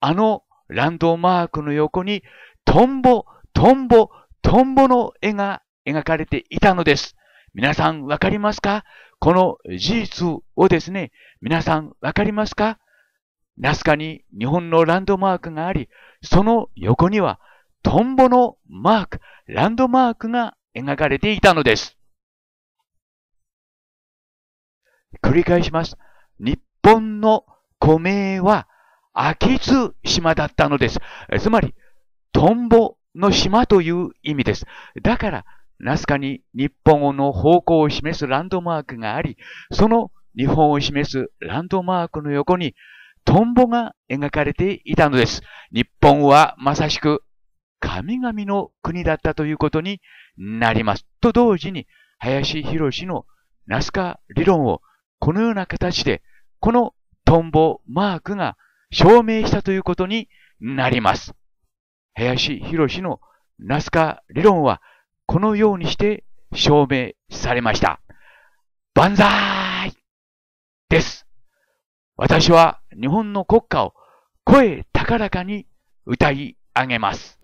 Speaker 1: あのランドマークの横にトンボ、トンボ、トンボの絵が描かれていたのです。皆さんわかりますか？この事実をですね、皆さんわかりますか？ナスカに日本のランドマークがあり、その横にはトンボのマーク、ランドマークが描かれていたのです。繰り返します。日本の古名は秋津島だったのです。つまり、トンボの島という意味です。だから、ナスカに日本の方向を示すランドマークがあり、その日本を示すランドマークの横にトンボが描かれていたのです。日本はまさしく神々の国だったということになります。と同時に、林博士のナスカ理論をこのような形で、このトンボマークが証明したということになります。林博士のナスカ理論はこのようにして証明されました。万歳です。私は日本の国歌を声高らかに歌い上げます。